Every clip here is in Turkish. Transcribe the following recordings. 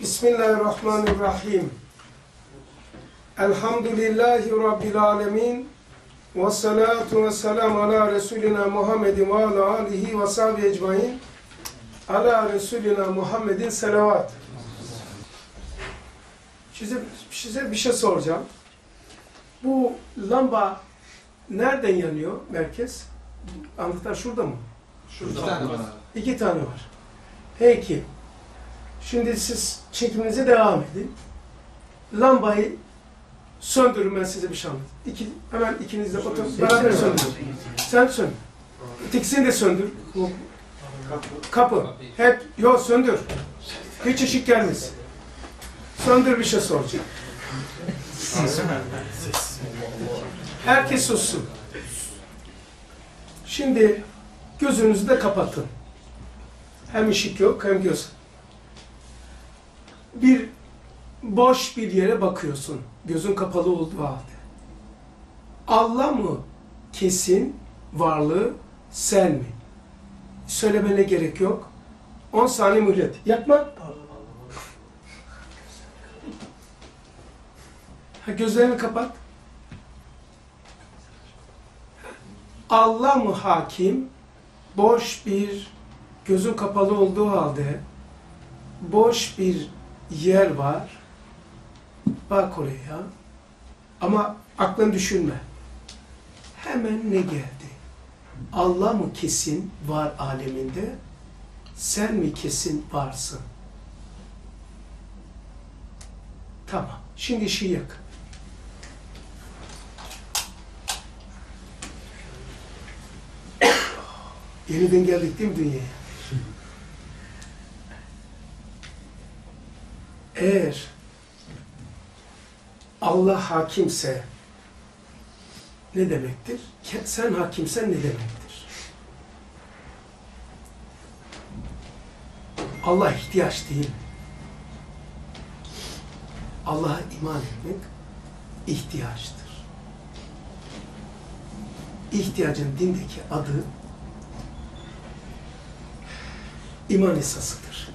Bismillahirrahmanirrahim. Elhamdülillahi Rabbil alemin. Ve salatu ve selamu ala Resulina Muhammedin ve ala alihi ve sahbihi ecmain. Ala Resulina Muhammedin selavat. Size, size bir şey soracağım. Bu lamba nereden yanıyor merkez? Anlatan şurada mı? Şurada. İki tane var. İki tane var. Peki. Şimdi siz çekiminize devam edin. Lambayı söndürün ben size bir şey anlatayım. İki, hemen ikiniz de oturun. Beraber söndürün. Sen söndür. İkisini de söndür. Kapı. Hep yok söndür. Hiç ışık gelmesin. Söndür bir şey soracağım. Herkes sussun. Şimdi gözünüzü de kapatın. Hem ışık yok hem göz. Bir boş bir yere bakıyorsun. Gözün kapalı olduğu halde. Allah mı kesin varlığı sen mi? Söylemene gerek yok. 10 saniye mühlet. Yapma. Ha, gözlerini kapat. Allah mı hakim? Boş bir gözün kapalı olduğu halde boş bir yer var. Bak oraya. Ama aklını düşünme. Hemen ne geldi? Allah mı kesin var aleminde? Sen mi kesin varsın? Tamam. Şimdi ışığı yak. Yeniden geldik değil mi dünyaya? Eğer Allah hakimse ne demektir? Sen hakimsen ne demektir? Allah ihtiyaç değil. Allah'a iman etmek ihtiyaçtır. İhtiyacın dindeki adı iman esasıdır.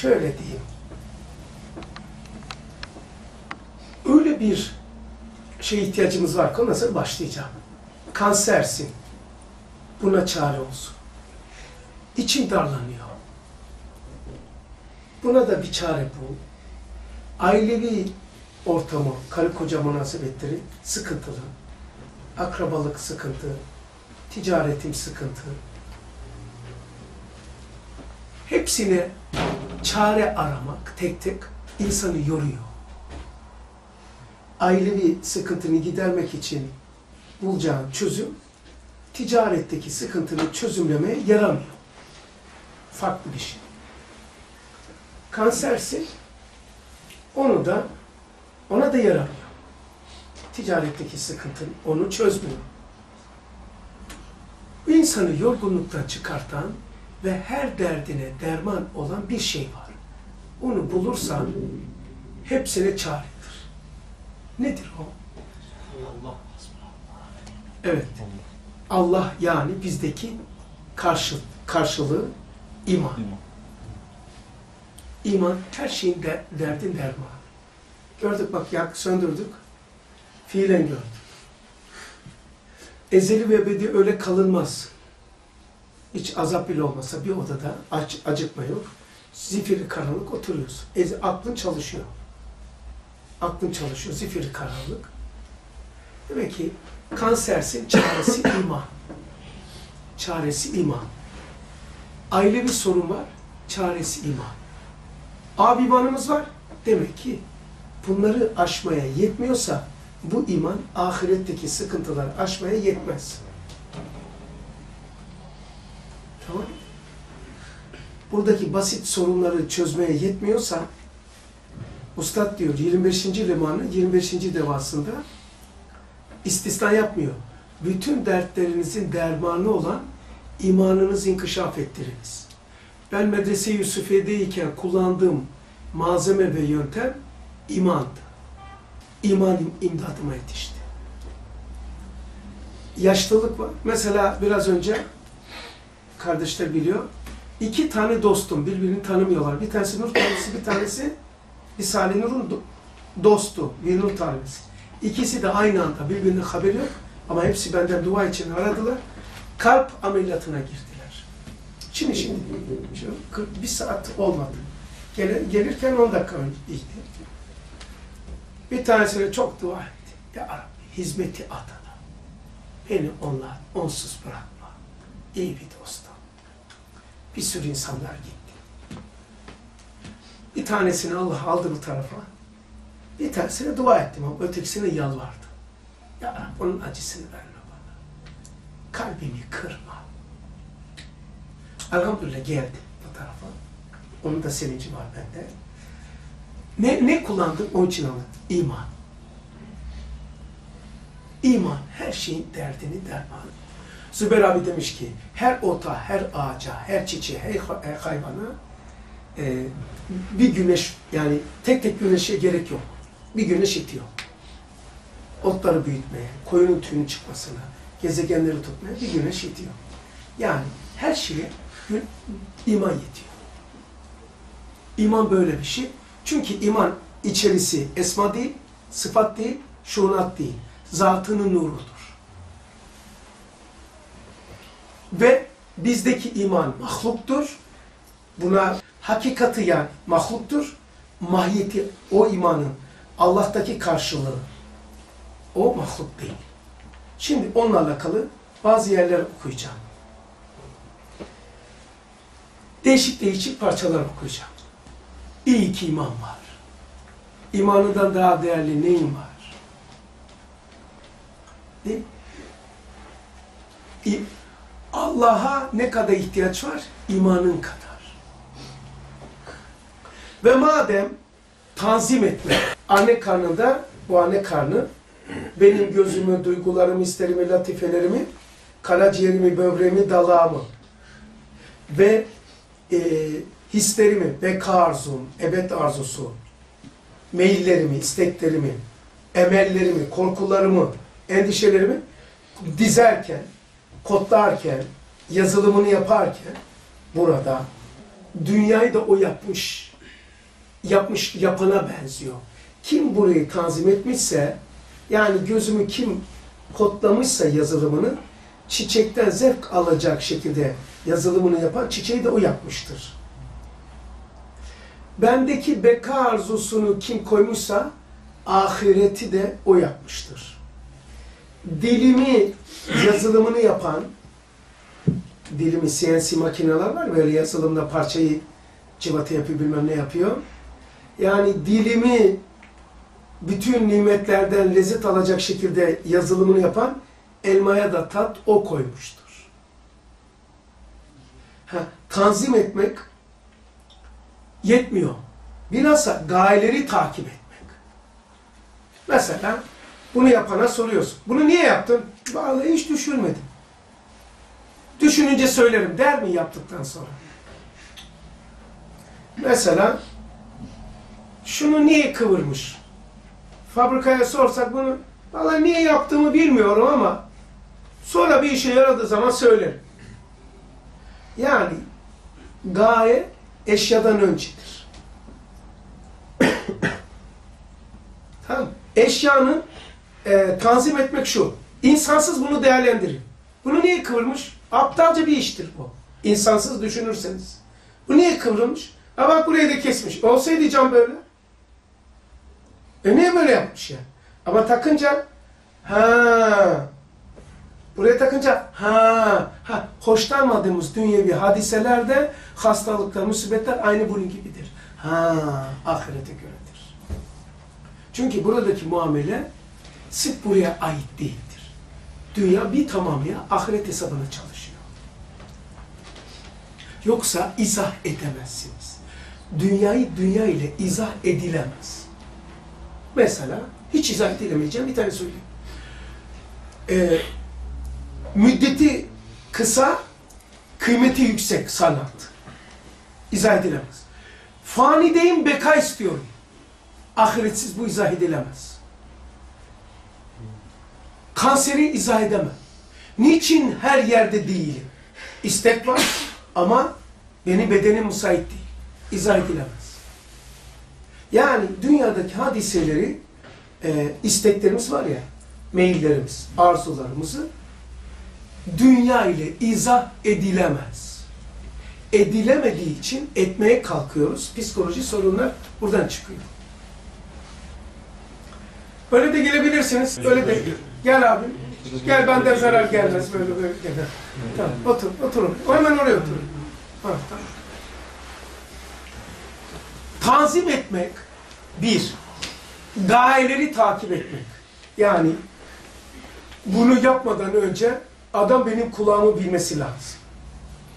Şöyle diyeyim. Öyle bir şey ihtiyacımız var ki nasıl başlayacağım? Kansersin. Buna çare olsun. İçim darlanıyor. Buna da bir çare bul. Ailevi ortamı, karı koca münasebetleri sıkıntılı. Akrabalık sıkıntı, ticaretim sıkıntı, hepsine çare aramak tek tek insanı yoruyor. Ailevi sıkıntını gidermek için bulacağın çözüm, ticaretteki sıkıntını çözümlemeye yaramıyor. Farklı bir şey. Kansersin, onu da, ona da yaramıyor. Ticaretteki sıkıntın onu çözmüyor. İnsanı yorgunluktan çıkartan ve her derdine derman olan bir şey var. Onu bulursan hepsine çaredir. Nedir o? Evet. Allah yani bizdeki karşı, karşılığı iman. İman her şeyin de, derdin dermanı. Gördük bak yak söndürdük. Fiilen gördük. Ezeli ve ebedi öyle kalınmaz hiç azap bile olmasa bir odada aç, acıkma yok. Zifiri karanlık oturuyorsun. E, aklın çalışıyor. Aklın çalışıyor. Zifiri karanlık. Demek ki kansersin çaresi iman. Çaresi iman. Aile bir sorun var. Çaresi iman. Abi imanımız var. Demek ki bunları aşmaya yetmiyorsa bu iman ahiretteki sıkıntıları aşmaya yetmez. Tamam Buradaki basit sorunları çözmeye yetmiyorsa Ustad diyor 25. limanı 25. devasında istisna yapmıyor. Bütün dertlerinizin dermanı olan imanınızı inkişaf ettiriniz. Ben medrese Yusufiye'deyken kullandığım malzeme ve yöntem imandı. İman imdadıma yetişti. Yaşlılık var. Mesela biraz önce kardeşler biliyor. İki tane dostum birbirini tanımıyorlar. Bir tanesi nur tanesi, bir tanesi Risale-i Nur'un do- dostu, bir nur tanesi. İkisi de aynı anda birbirine haberi yok ama hepsi benden dua için aradılar. Kalp ameliyatına girdiler. Şimdi şimdi 40 bir saat olmadı. Gel, gelirken 10 dakika önceydi. Bir tanesine çok dua etti. Ya Rabbi hizmeti adına beni onlar onsuz bırakma. İyi bir dostum. Bir sürü insanlar gitti. Bir tanesini Allah aldı bu tarafa. Bir tanesine dua ettim ama ötekisine yalvardım. Ya onun acısını verme bana. Kalbimi kırma. Elhamdülillah geldi bu tarafa. Onun da sevinci var bende. Ne, ne kullandım? Onun için anlattım. İman. İman her şeyin derdini dermanı. Zübeyir abi demiş ki her ota, her ağaca, her çiçeğe, her, hayvana e, bir güneş yani tek tek güneşe gerek yok. Bir güneş yetiyor. Otları büyütmeye, koyunun tüyünün çıkmasına, gezegenleri tutmaya bir güneş yetiyor. Yani her şeye iman yetiyor. İman böyle bir şey. Çünkü iman içerisi esma değil, sıfat değil, şunat değil. Zatının nurudur. Ve bizdeki iman mahluktur. Buna hakikati yani mahluktur. Mahiyeti o imanın Allah'taki karşılığı o mahluk değil. Şimdi onunla alakalı bazı yerler okuyacağım. Değişik değişik parçalar okuyacağım. İyi ki iman var. İmanından daha değerli neyin var? Değil mi? Allah'a ne kadar ihtiyaç var? İmanın kadar. Ve madem tanzim etme, anne karnında, bu anne karnı, benim gözümü, duygularımı, isterimi, latifelerimi, karaciğerimi, böbreğimi, dalağımı ve e, hislerimi, beka arzum, ebed arzusu, meyillerimi, isteklerimi, emellerimi, korkularımı, endişelerimi dizerken, kodlarken, yazılımını yaparken burada dünyayı da o yapmış, yapmış yapana benziyor. Kim burayı tanzim etmişse, yani gözümü kim kodlamışsa yazılımını, çiçekten zevk alacak şekilde yazılımını yapan çiçeği de o yapmıştır. Bendeki beka arzusunu kim koymuşsa, ahireti de o yapmıştır. Dilimi, yazılımını yapan, dilimi CNC makineler var böyle yazılımda parçayı cıvata yapıyor bilmem ne yapıyor. Yani dilimi bütün nimetlerden lezzet alacak şekilde yazılımını yapan elmaya da tat o koymuştur. Ha, tanzim etmek yetmiyor. Bilhassa gayeleri takip etmek. Mesela bunu yapana soruyorsun. Bunu niye yaptın? Vallahi hiç düşünmedim. Düşününce söylerim der mi yaptıktan sonra? Mesela şunu niye kıvırmış? Fabrikaya sorsak bunu vallahi niye yaptığımı bilmiyorum ama sonra bir işe yaradığı zaman söylerim. Yani gaye eşyadan öncedir. tamam. Eşyanın e, tanzim etmek şu. İnsansız bunu değerlendirin. Bunu niye kıvırmış? Aptalca bir iştir bu. İnsansız düşünürseniz. Bu niye kıvrılmış? Ha bak burayı da kesmiş. Olsaydı cam böyle. E niye böyle yapmış ya? Ama takınca ha buraya takınca ha ha hoşlanmadığımız dünyevi hadiselerde hastalıklar, musibetler aynı bunun gibidir. Ha ahirete göredir. Çünkü buradaki muamele sırf buraya ait değildir. Dünya bir tamamıyla ahiret hesabına çalışıyor. Yoksa izah edemezsiniz. Dünyayı dünya ile izah edilemez. Mesela hiç izah edilemeyeceğim bir tane söyleyeyim. Ee, müddeti kısa, kıymeti yüksek sanat. İzah edilemez. Fanideyim beka istiyorum. Ahiretsiz bu izah edilemez. Kanseri izah edemem. Niçin her yerde değilim? İstek var ama Benim bedenim müsait değil. İzah edilemez. Yani dünyadaki hadiseleri, e, isteklerimiz var ya, meyillerimiz, arzularımızı dünya ile izah edilemez. Edilemediği için etmeye kalkıyoruz. Psikoloji sorunlar buradan çıkıyor. Böyle de gelebilirsiniz. Öyle de. Gel abi. Gel benden zarar gelmez. Böyle böyle gel. Tamam. Otur. Oturun. Hemen oraya oturun. Tamam. Tanzim etmek bir. Gayeleri takip etmek. Yani bunu yapmadan önce adam benim kulağımı bilmesi lazım.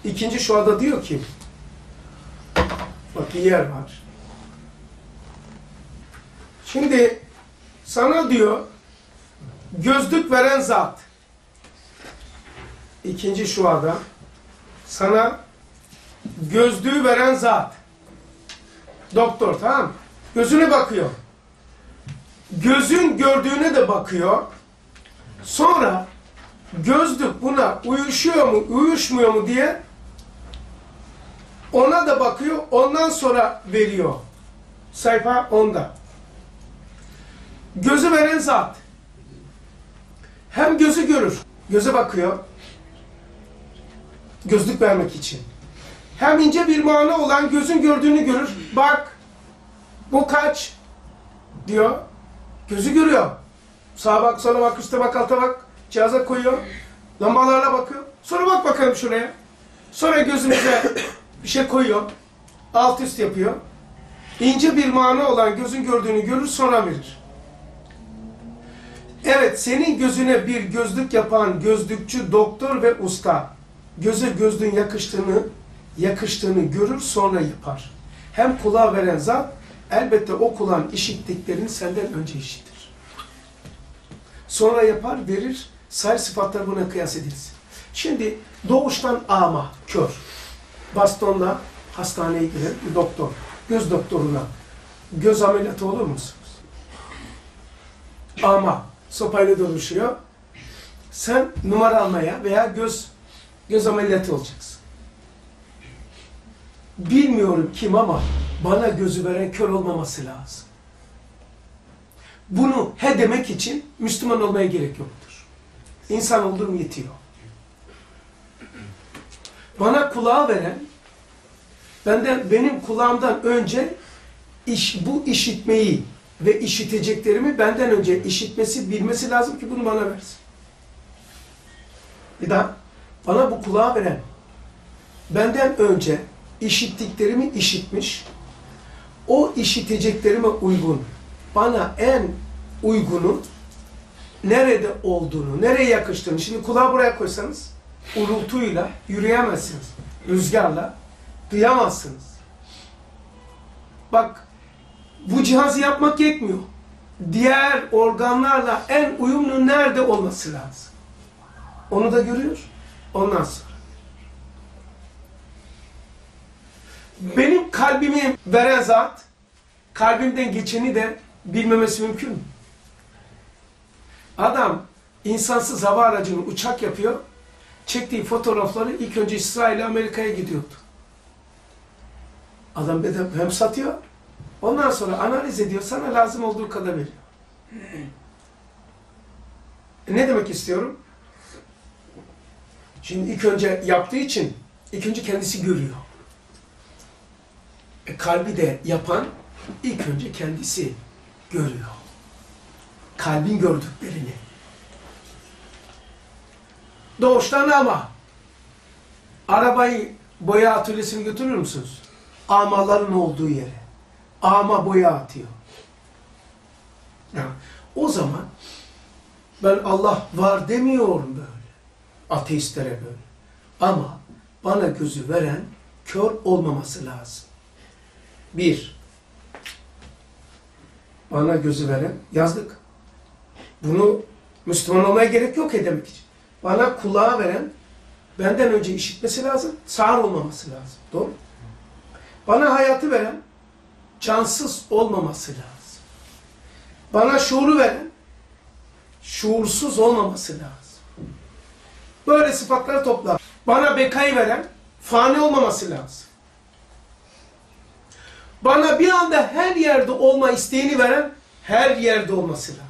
İkinci şu anda diyor ki bak bir yer var. Şimdi sana diyor gözlük veren zat. İkinci şu anda sana gözlüğü veren zat. Doktor tamam mı? Gözüne bakıyor. Gözün gördüğüne de bakıyor. Sonra gözlük buna uyuşuyor mu, uyuşmuyor mu diye ona da bakıyor. Ondan sonra veriyor. Sayfa 10'da. Gözü veren zat. Hem gözü görür. Göze bakıyor. Gözlük vermek için. Hem ince bir mana olan gözün gördüğünü görür. Bak bu kaç diyor. Gözü görüyor. Sağa bak, sola bak, üstte bak, alta bak. Cihaza koyuyor. Lambalarla bakıyor. Sonra bak bakalım şuraya. Sonra gözünüze bir şey koyuyor. Alt üst yapıyor. İnce bir mana olan gözün gördüğünü görür sonra verir. Evet, senin gözüne bir gözlük yapan gözlükçü, doktor ve usta göze gözlüğün yakıştığını yakıştığını görür sonra yapar. Hem kulağa veren zat elbette o kulağın işittiklerini senden önce işitir. Sonra yapar, verir. Sayı sıfatlar buna kıyas edilsin. Şimdi doğuştan ama, kör. Bastonla hastaneye giren bir doktor. Göz doktoruna göz ameliyatı olur musunuz? Ama sopayla doluşuyor. Sen numara almaya veya göz göz ameliyatı olacaksın. Bilmiyorum kim ama bana gözü veren kör olmaması lazım. Bunu he demek için Müslüman olmaya gerek yoktur. İnsan olduğum yetiyor. Bana kulağı veren, benden benim kulağımdan önce iş, bu işitmeyi ve işiteceklerimi benden önce işitmesi, bilmesi lazım ki bunu bana versin. Bir daha, bana bu kulağı veren, benden önce işittiklerimi işitmiş, o işiteceklerime uygun, bana en uygunu nerede olduğunu, nereye yakıştığını, şimdi kulağı buraya koysanız urultuyla yürüyemezsiniz. Rüzgarla duyamazsınız. Bak bu cihazı yapmak yetmiyor. Diğer organlarla en uyumlu nerede olması lazım. Onu da görüyor. Ondan sonra. Benim kalbimi veren zat, kalbimden geçeni de bilmemesi mümkün mü? Adam insansız hava aracını uçak yapıyor, çektiği fotoğrafları ilk önce İsrail'e Amerika'ya gidiyordu. Adam hem satıyor, ondan sonra analiz ediyor, sana lazım olduğu kadar veriyor. E ne demek istiyorum? Şimdi ilk önce yaptığı için, ilk önce kendisi görüyor. E kalbi de yapan, ilk önce kendisi görüyor. Kalbin gördüklerini. Doğuştan ama arabayı boya atölyesine götürür müsünüz? Amaların olduğu yere. Ama boya atıyor. O zaman ben Allah var demiyorum böyle. Ateistlere böyle. Ama bana gözü veren kör olmaması lazım. Bir, bana gözü veren yazdık. Bunu Müslüman olmaya gerek yok edemek için. Bana kulağı veren benden önce işitmesi lazım, sağır olmaması lazım. Doğru Bana hayatı veren cansız olmaması lazım. Bana şuuru veren şuursuz olmaması lazım. Böyle sıfatları toplar. Bana bekayı veren fani olmaması lazım. Bana bir anda her yerde olma isteğini veren her yerde olması lazım.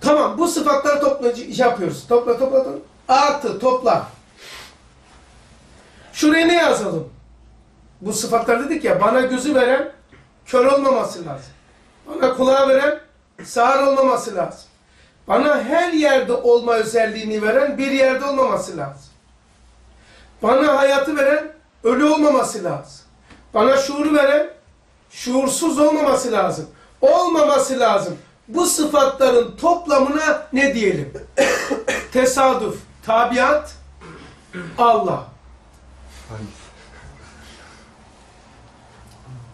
Tamam bu sıfatları topla şey yapıyoruz. Topla topla topla. Artı topla. Şuraya ne yazalım? Bu sıfatlar dedik ya bana gözü veren kör olmaması lazım. Bana kulağı veren sağır olmaması lazım. Bana her yerde olma özelliğini veren bir yerde olmaması lazım. Bana hayatı veren ölü olmaması lazım. Bana şuuru veren şuursuz olmaması lazım. Olmaması lazım. Bu sıfatların toplamına ne diyelim? Tesadüf, tabiat, Allah.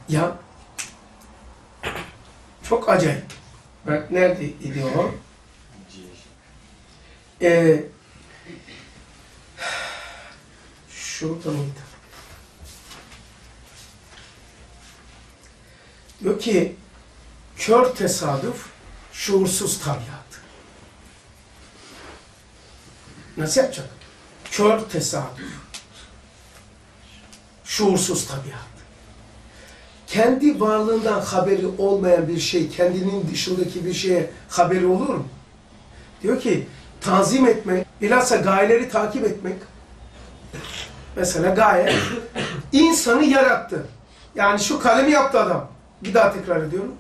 Ya çok acayip. Bak nerede idi o? Ee, şurada mıydı? Diyor ki kör tesadüf, şuursuz tabiat. Nasıl yapacak? Kör tesadüf, şuursuz tabiat. Kendi varlığından haberi olmayan bir şey, kendinin dışındaki bir şeye haberi olur mu? Diyor ki, tanzim etmek, bilhassa gayeleri takip etmek, mesela gaye, insanı yarattı. Yani şu kalemi yaptı adam. Bir daha tekrar ediyorum.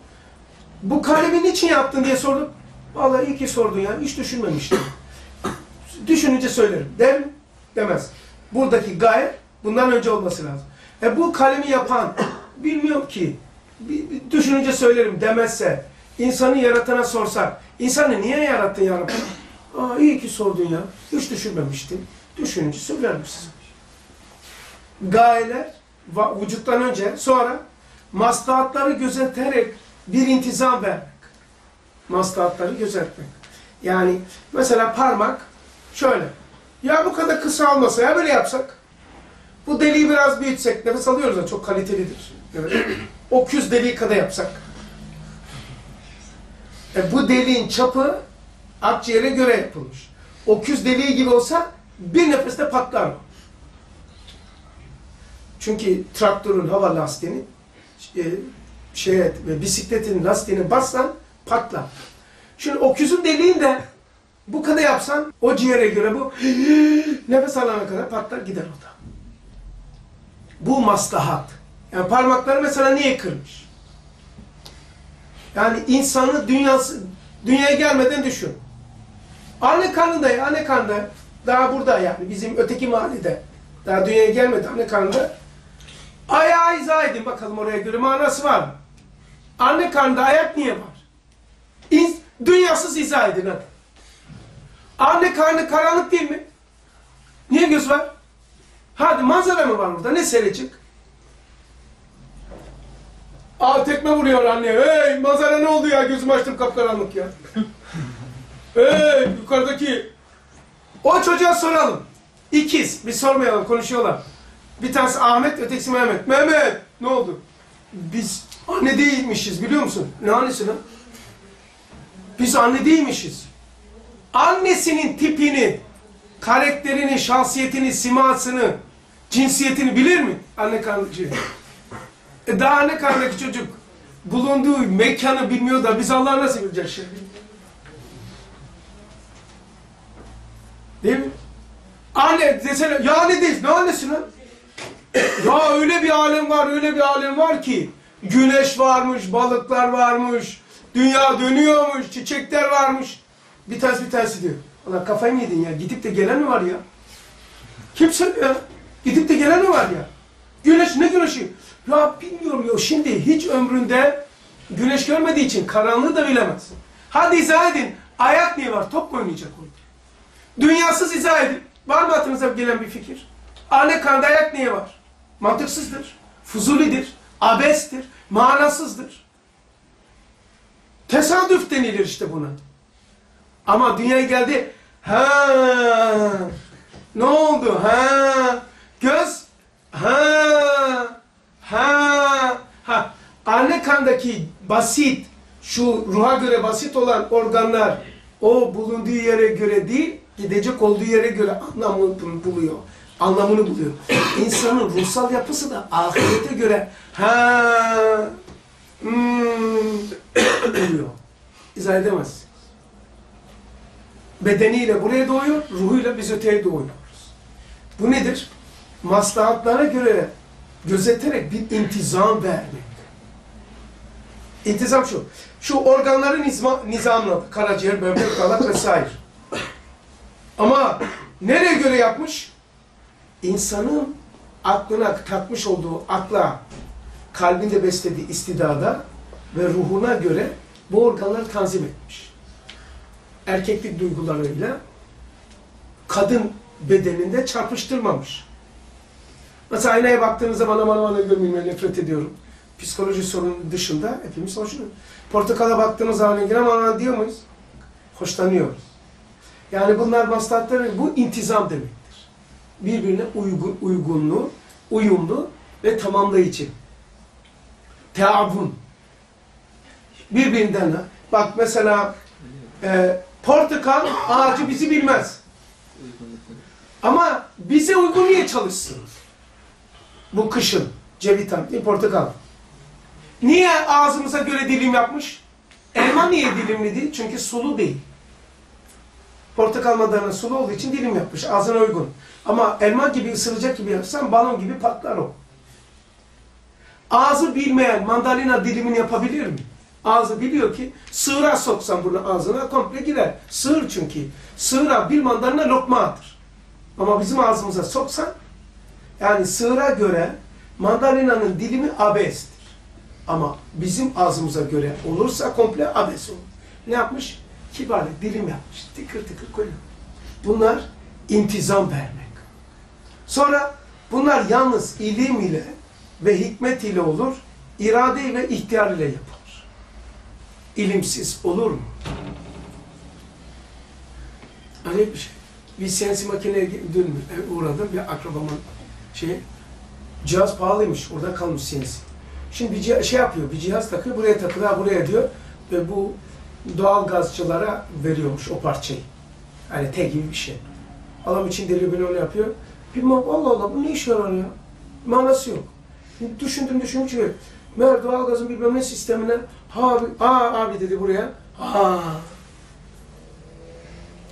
Bu kalemi niçin yaptın diye sordum. Vallahi iyi ki sordun ya, hiç düşünmemiştim. Düşününce söylerim. Der mi? Demez. Buradaki gaye bundan önce olması lazım. E bu kalemi yapan, bilmiyorum ki, bir, bir düşününce söylerim demezse, insanı yaratana sorsak, insanı niye yarattın ya Rabbi? Aa iyi ki sordun ya, hiç düşünmemiştim. Düşününce söylerim size. Gayeler vücuttan önce, sonra maslahatları gözeterek bir intizam vermek. Maslahatları gözetmek. Yani mesela parmak şöyle. Ya bu kadar kısa olmasa ya böyle yapsak. Bu deliği biraz büyütsek, nefes alıyoruz ya çok kalitelidir. O küz deliği kadar yapsak. E, bu deliğin çapı akciğere göre yapılmış. O küz deliği gibi olsa bir nefeste patlar? Çünkü traktörün hava lastiğini e, şey, bisikletin lastiğini bassan patlar. Şimdi o küzün deliğinde bu kadar yapsan o ciğere göre bu nefes alana kadar patlar gider o da. Bu maslahat. Yani parmakları mesela niye kırmış? Yani insanı dünyası dünyaya gelmeden düşün. Anne karnında anne karnında daha burada yani bizim öteki mahallede daha dünyaya gelmedi anne karnında ayağı izah edin bakalım oraya göre manası var mı? Anne karnında ayak niye var? İn, dünyasız izah edin hadi. Anne karnı karanlık değil mi? Niye göz var? Hadi manzara mı var burada? Ne seyredecek? Aa tekme vuruyor anne. Hey manzara ne oldu ya? Gözümü açtım kapkaranlık ya. hey yukarıdaki. O çocuğa soralım. İkiz. Bir sormayalım konuşuyorlar. Bir tanesi Ahmet, ötekisi Mehmet. Mehmet ne oldu? Biz anne değilmişiz biliyor musun? Ne annesi lan? Biz anne değilmişiz. Annesinin tipini, karakterini, şahsiyetini, simasını, cinsiyetini bilir mi? Anne karnıcı. E daha anne karnındaki çocuk bulunduğu mekanı bilmiyor da biz Allah'ı nasıl bileceğiz şimdi? Değil mi? Anne desene, ya anne değil, ne annesi lan? ya öyle bir alem var, öyle bir alem var ki güneş varmış, balıklar varmış, dünya dönüyormuş, çiçekler varmış. Bir tanesi bir tanesi diyor. Allah kafayı mı yedin ya? Gidip de gelen mi var ya? Kimse ya? Gidip de gelen mi var ya? Güneş ne güneşi? Ya bilmiyorum ya şimdi hiç ömründe güneş görmediği için karanlığı da bilemezsin. Hadi izah edin. Ayak niye var? Top mu oynayacak orada? Dünyasız izah edin. Var mı aklınıza gelen bir fikir? Anne karnında ayak niye var? Mantıksızdır. Fuzulidir. Abestir. Manasızdır. Tesadüf denilir işte buna. Ama dünyaya geldi. Ha, ne oldu? Ha, göz. Ha, ha, ha. Anne kandaki basit, şu ruha göre basit olan organlar o bulunduğu yere göre değil, gidecek olduğu yere göre anlamını buluyor. anlamını buluyor. İnsanın ruhsal yapısı da ahirete göre ha hmm, oluyor. İzah edemez. Bedeniyle buraya doğuyor, ruhuyla biz öteye doğuyoruz. Bu nedir? Maslahatlara göre gözeterek bir intizam vermek. İntizam şu. Şu organları nizma. Karaciğer, böbrek, dalak vesaire. Ama nereye göre yapmış? İnsanın aklına takmış olduğu akla, kalbinde beslediği istidada ve ruhuna göre bu organları tanzim etmiş. Erkeklik duygularıyla kadın bedeninde çarpıştırmamış. Mesela aynaya baktığınızda bana bana bana görmeyin nefret ediyorum. Psikoloji sorunun dışında hepimiz hoşlanıyoruz. Portakala baktığımız zaman ilgilen aman diyor muyuz? Hoşlanıyoruz. Yani bunlar maslahatları, bu intizam demektir. Birbirine uygun, uygunlu, uyumlu ve tamamlayıcı. Teavun. Birbirinden, bak mesela e, portakal ağacı bizi bilmez. Ama bize uygun niye çalışsın? Bu kışın cevitan, değil portakal. Niye ağzımıza göre dilim yapmış? Elma niye dilimli değil? Çünkü sulu değil. Portakal mandalina sulu olduğu için dilim yapmış. Ağzına uygun. Ama elma gibi ısıracak gibi yapsan balon gibi patlar o. Ağzı bilmeyen mandalina dilimini yapabilir mi? Ağzı biliyor ki sığıra soksan bunu ağzına komple girer. Sığır çünkü. Sığıra bir mandalina lokma atır. Ama bizim ağzımıza soksan yani sığıra göre mandalinanın dilimi abestir. Ama bizim ağzımıza göre olursa komple abes olur. Ne yapmış? Kibarlı dilim yapmış. Tıkır tıkır koyuyor. Bunlar intizam vermek. Sonra bunlar yalnız ilim ile ve hikmet ile olur. irade ve ihtiyar ile yapılır. İlimsiz olur mu? Acayip bir şey. Bir CNC makineye dün uğradım. Bir akrabamın şey cihaz pahalıymış. Orada kalmış CNC. Şimdi bir şey yapıyor, bir cihaz takıyor, buraya takıyor, buraya diyor. Ve bu doğal gazçılara veriyormuş o parçayı. Yani tek gibi bir şey. Adam için deli böyle onu yapıyor. Bir Allah Allah bu ne işe yarar ya? Manası yok. Şimdi düşündüm düşündüm çünkü meğer doğal gazın bilmem ne sistemine ha abi, aa abi dedi buraya. Ha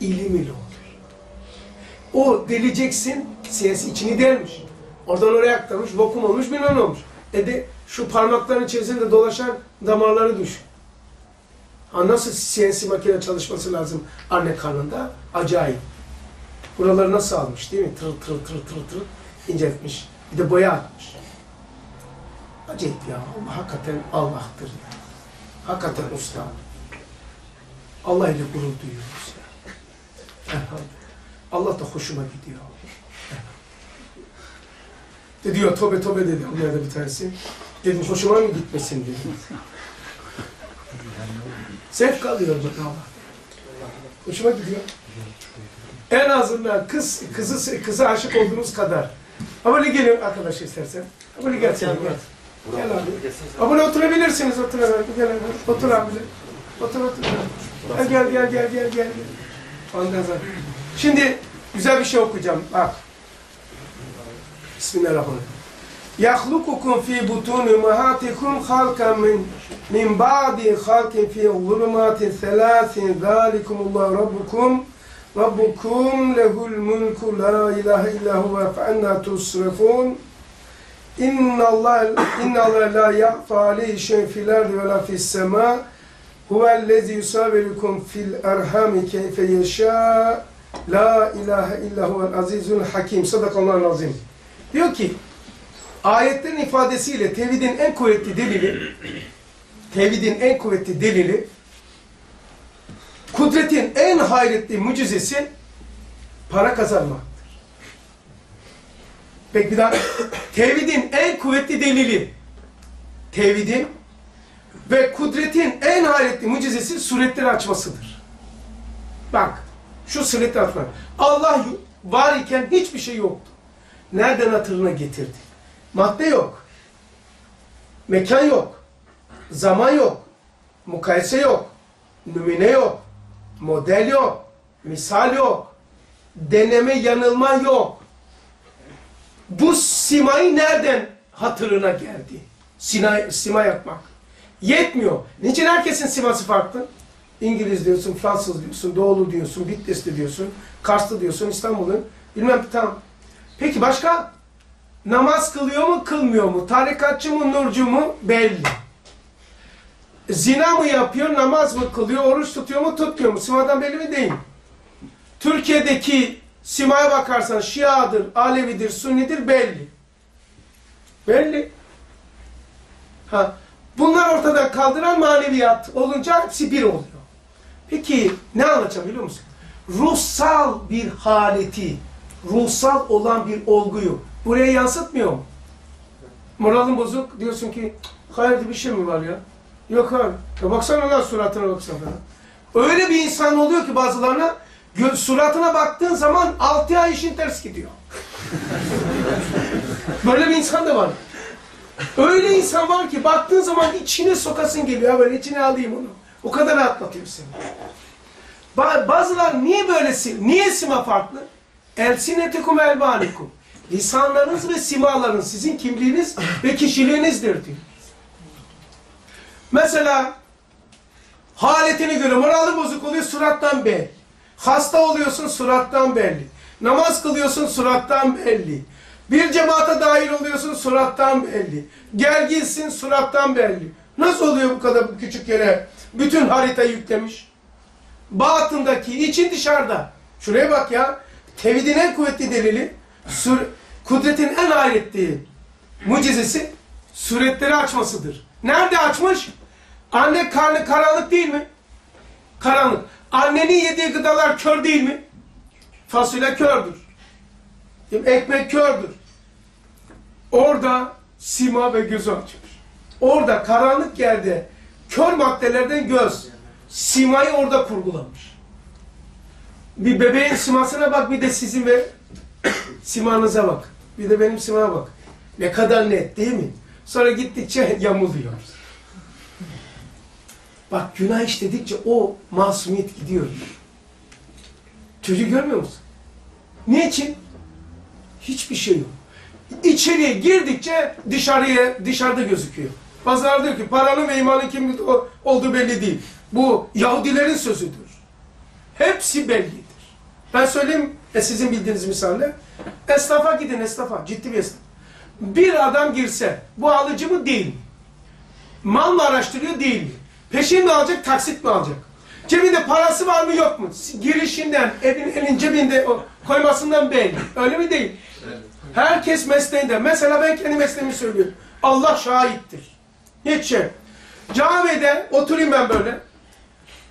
ilim ile olur. O deleceksin, siyasi içini delmiş. Oradan oraya aktarmış, lokum olmuş, bilmem olmuş. E de şu parmakların içerisinde dolaşan damarları düşün. Ha nasıl CNC makine çalışması lazım anne karnında? Acayip. Buraları nasıl almış değil mi? Tır tır tır tır tır inceltmiş. Bir de boya atmış. Acayip ya. Hakikaten Allah'tır ya. Hakikaten usta. Allah ile gurur duyuyoruz ya. Allah da hoşuma gidiyor. De diyor tobe tobe dedi onlarda bir tanesi. Dedim hoşuma mı gitmesin dedim. Zevk alıyor bak Allah. Hoşuma gidiyor. En azından kız kızı kıza aşık olduğunuz kadar. Abone gelin arkadaş istersen. Abone gel sen gel. Gel abi. Abone oturabilirsiniz otur abi. Gel abi. Otur abi. Otur otur. Gel gel gel gel gel gel. Ondan sonra. Şimdi güzel bir şey okuyacağım. Bak. Bismillahirrahmanirrahim. يخلقكم في بطون أمهاتكم خلقا من من بعد خلق في ظلمات ثلاث ذلكم الله ربكم ربكم له الملك لا إله إلا هو فأنا تصرفون إن الله إن الله لا يخفى عليه شيء في الأرض ولا في السماء هو الذي يصوركم في الأرحام كيف يشاء لا إله إلا هو العزيز الحكيم صدق الله العظيم diyor ki ayetlerin ifadesiyle tevhidin en kuvvetli delili tevhidin en kuvvetli delili kudretin en hayretli mucizesi para kazanmaktır. Peki bir daha tevhidin en kuvvetli delili tevhidin ve kudretin en hayretli mucizesi suretleri açmasıdır. Bak şu suretleri açma. Allah var iken hiçbir şey yoktu. Nereden hatırına getirdi? Madde yok. Mekan yok. Zaman yok. Mukayese yok. Numune yok. Model yok. Misal yok. Deneme yanılma yok. Bu simayı nereden hatırına geldi? Sina, sima yapmak. Yetmiyor. Niçin herkesin siması farklı? İngiliz diyorsun, Fransız diyorsun, Doğulu diyorsun, Bitlisli diyorsun, Karslı diyorsun, İstanbul'un. Bilmem tamam. Peki başka? Namaz kılıyor mu, kılmıyor mu? Tarikatçı mı, nurcu mu? Belli. Zina mı yapıyor, namaz mı kılıyor, oruç tutuyor mu, tutmuyor mu? Simadan belli mi değil. Türkiye'deki simaya bakarsan Şiadır, Alevidir, Sunnidir belli. Belli. Ha, bunlar ortada kaldıran maneviyat olunca hepsi bir oluyor. Peki ne anlatacağım biliyor musun? Ruhsal bir haleti, ruhsal olan bir olguyu buraya yansıtmıyor mu? Moralin bozuk diyorsun ki hayırdır bir şey mi var ya? Yok abi. Ya baksana lan suratına baksana. Öyle bir insan oluyor ki bazılarına suratına baktığın zaman altı ay işin ters gidiyor. Böyle bir insan da var. Öyle insan var ki baktığın zaman içine sokasın geliyor. Ha böyle içine alayım onu. O kadar rahatlatıyor seni. Ba- bazılar niye böylesi? Niye sima farklı? Elsinetikum elbanikum. Lisanlarınız ve simalarınız sizin kimliğiniz ve kişiliğinizdir diyor. Mesela haletini göre morali bozuk oluyor surattan belli. Hasta oluyorsun surattan belli. Namaz kılıyorsun surattan belli. Bir cemaate dahil oluyorsun surattan belli. Gerginsin surattan belli. Nasıl oluyor bu kadar küçük yere bütün haritayı yüklemiş? Batındaki, için dışarıda. Şuraya bak ya. Tevhidin en kuvvetli delili, sur, kudretin en hayretli mucizesi suretleri açmasıdır. Nerede açmış? Anne karnı karanlık değil mi? Karanlık. Annenin yediği gıdalar kör değil mi? Fasulye kördür. Ekmek kördür. Orada sima ve gözü açmış. Orada karanlık yerde kör maddelerden göz. Simayı orada kurgulamış. Bir bebeğin simasına bak bir de sizin ve simanıza bak. Bir de benim simama bak. Ne kadar net değil mi? Sonra gittikçe yamuluyor. Bak günah işledikçe o masumiyet gidiyor. Çocuğu görmüyor musun? Niçin? Hiçbir şey yok. İçeriye girdikçe dışarıya dışarıda gözüküyor. Bazıları diyor ki paranın ve imanın kim olduğu belli değil. Bu Yahudilerin sözüdür. Hepsi bellidir. Ben söyleyeyim e sizin bildiğiniz misalle. Esnafa gidin esnafa. Ciddi bir esnaf. Bir adam girse bu alıcı mı değil mi? Mal mı araştırıyor değil mi? Peşin mi alacak taksit mi alacak? Cebinde parası var mı yok mu? Girişinden, evin, elin cebinde o, koymasından belli. Öyle mi değil? Herkes mesleğinde. Mesela ben kendi mesleğimi söylüyorum. Allah şahittir. Hiç şey. Camide oturayım ben böyle.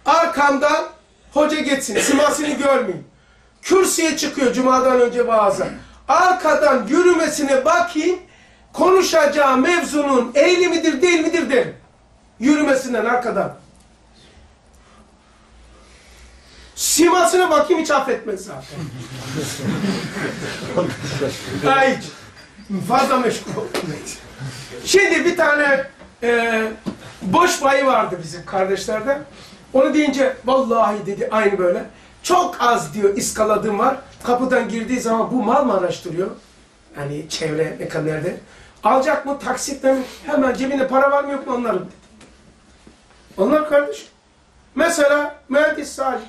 Arkamdan hoca geçsin. Simasını görmeyeyim. Kürsüye çıkıyor cumadan önce vaaza. Arkadan yürümesine bakayım. Konuşacağı mevzunun ehli midir değil midir derim. Yürümesinden arkadan. Simasına bakayım hiç affetmez zaten. Ay, fazla meşgul. Şimdi bir tane e, boş bayı vardı bizim kardeşlerden. Onu deyince vallahi dedi aynı böyle. Çok az diyor iskaladığım var. Kapıdan girdiği zaman bu mal mı araştırıyor? Hani çevre mekanlarda. Alacak mı taksitle mi? Hemen cebinde para var mı yok mu onların. Onlar kardeş. Mesela mühendis Salih.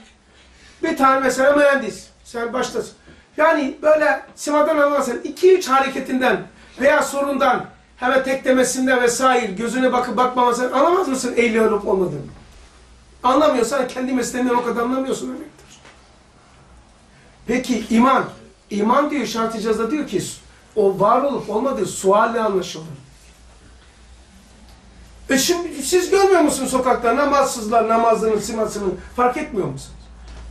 Bir tane mesela mühendis. Sen baştasın. Yani böyle simadan anlarsan iki üç hareketinden veya sorundan hemen tek demesinden vesaire gözüne bakıp bakmamasından anlamaz mısın ehli olup olmadığını? Anlamıyorsan kendi mesleğinden o kadar anlamıyorsun demektir. Peki iman. İman diyor şart icazda diyor ki o var olup olmadığı sualle anlaşılır. E şimdi siz görmüyor musunuz sokakta namazsızlar namazının simasını fark etmiyor musunuz?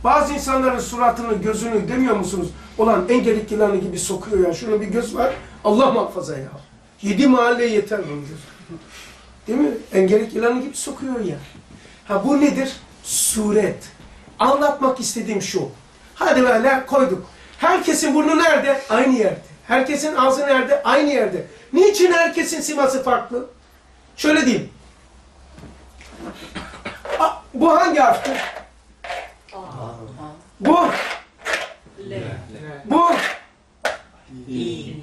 Bazı insanların suratını, gözünü demiyor musunuz? Olan engelik yılanı gibi sokuyor ya. Şunun bir göz var. Allah muhafaza ya. Yedi mahalleye yeter bunun. Değil mi? Engelik yılanı gibi sokuyor ya. Ha bu nedir? Suret. Anlatmak istediğim şu. Hadi böyle koyduk. Herkesin burnu nerede? Aynı yerde. Herkesin ağzı nerede? Aynı yerde. Niçin herkesin siması farklı? Şöyle diyeyim. A, bu hangi harftir? Bu. Bu.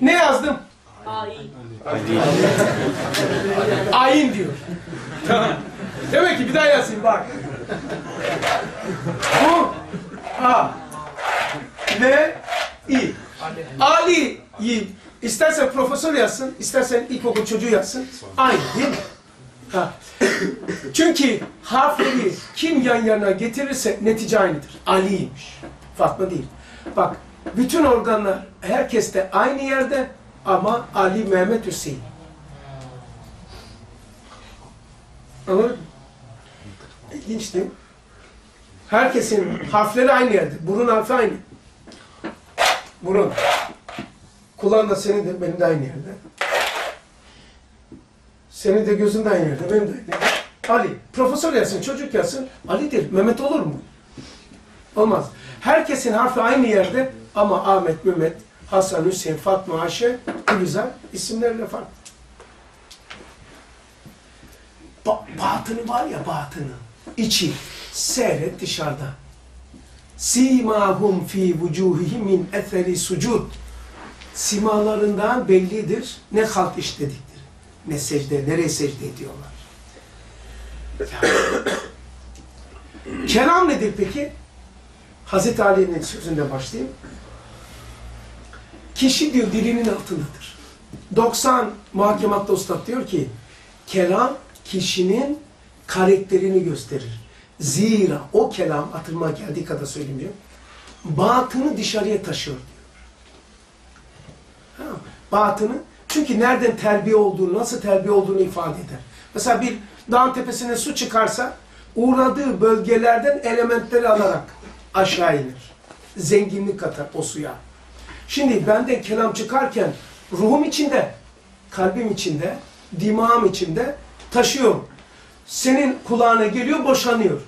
Ne yazdım? Ayin diyor. Tamam. Demek ki bir daha yazayım bak. Bu A ve İ. Ali'yi istersen profesör yazsın, istersen ilkokul çocuğu yazsın. Aynı değil mi? Ha. Çünkü harfleri kim yan yana getirirse netice aynıdır. Ali'ymiş. Fatma değil. Bak bütün organlar herkeste aynı yerde ama Ali, Mehmet, Hüseyin. Anladın mı? İlginç değil mi? Herkesin harfleri aynı yerde. Burun harfi aynı. Burun. Kulağın da senin de benim de aynı yerde. Senin de gözün de aynı yerde. Benim de aynı yerde. Ali. Profesör yazsın, çocuk yazsın. Ali'dir. Mehmet olur mu? Olmaz. Herkesin harfi aynı yerde ama Ahmet, Mehmet, Hasan, Hüseyin, Fatma, Ayşe, Gülizar isimlerle farklı. Ba batını var ya batını. içi. Seyret dışarıda. Simahum fi vucuhihim min eseri sucud. Simalarından bellidir ne halt işlediktir. Ne secde, nereye secde ediyorlar. Kelam nedir peki? Hazreti Ali'nin sözünde başlayayım. Kişi diyor dilinin altındadır. 90 muhakematta ustad diyor ki kelam kişinin karakterini gösterir. Zira o kelam hatırıma geldiği kadar söyleyeyim diyor. Batını dışarıya taşıyor diyor. Ha, batını çünkü nereden terbiye olduğunu, nasıl terbiye olduğunu ifade eder. Mesela bir dağın tepesine su çıkarsa uğradığı bölgelerden elementleri alarak aşağı iner. Zenginlik katar o suya. Şimdi benden kelam çıkarken ruhum içinde, kalbim içinde, dimağım içinde taşıyorum. Senin kulağına geliyor, boşanıyor.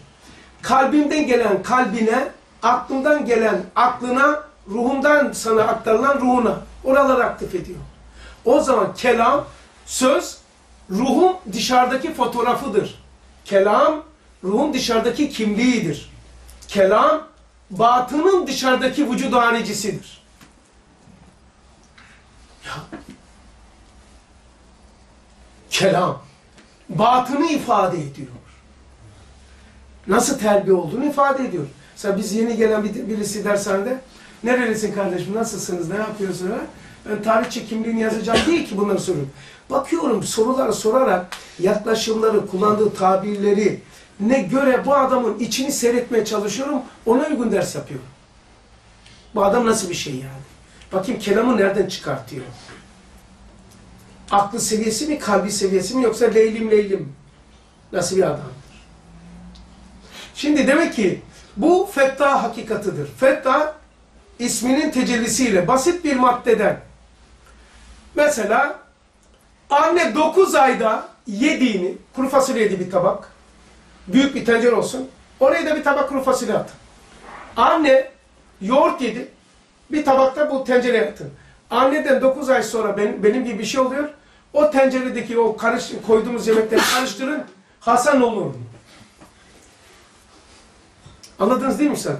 Kalbimden gelen kalbine, aklımdan gelen aklına, ruhumdan sana aktarılan ruhuna. Oraları aktif ediyor. O zaman kelam, söz, ruhun dışarıdaki fotoğrafıdır. Kelam, ruhun dışarıdaki kimliğidir. Kelam, batının dışarıdaki vücudu hanecisidir. Ya. Kelam, batını ifade ediyor. Nasıl terbiye olduğunu ifade ediyor. Mesela biz yeni gelen bir, birisi dershanede, nerelisin kardeşim, nasılsınız, ne yapıyorsun? Ha? Ben tarihçi kimliğini yazacağım değil ki bunları soruyorum. Bakıyorum soruları sorarak yaklaşımları, kullandığı tabirleri ne göre bu adamın içini seyretmeye çalışıyorum, ona uygun ders yapıyorum. Bu adam nasıl bir şey yani? Bakayım kelamı nereden çıkartıyor? Aklı seviyesi mi, kalbi seviyesi mi yoksa leylim leylim? Nasıl bir adamdır? Şimdi demek ki bu fetta hakikatıdır. Fetta isminin tecellisiyle basit bir maddeden mesela anne 9 ayda yediğini kuru fasulye yedi bir tabak büyük bir tencere olsun oraya da bir tabak kuru fasulye atın. Anne yoğurt yedi bir tabakta bu tencereye atın. Anneden 9 ay sonra benim, benim gibi bir şey oluyor. O tenceredeki o karış, koyduğumuz yemekleri karıştırın. Hasan olur. Anladınız değil mi sen?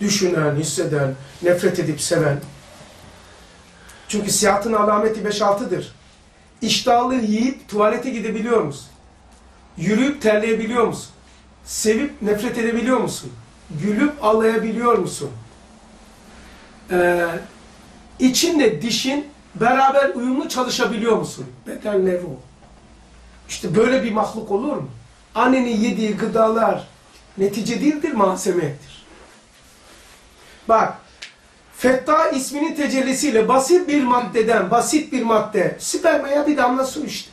Düşünen, hisseden, nefret edip seven. Çünkü siyahtın alameti 5-6'dır. İştahlı yiyip tuvalete gidebiliyor musun? Yürüyüp terleyebiliyor musun? Sevip nefret edebiliyor musun? Gülüp ağlayabiliyor musun? Ee, içinle dişin beraber uyumlu çalışabiliyor musun? Bedenle ruh. İşte böyle bir mahluk olur mu? Annenin yediği gıdalar netice değildir, malzemedir. Bak, Fetta isminin tecellisiyle basit bir maddeden, basit bir madde, spermaya bir damla su işte.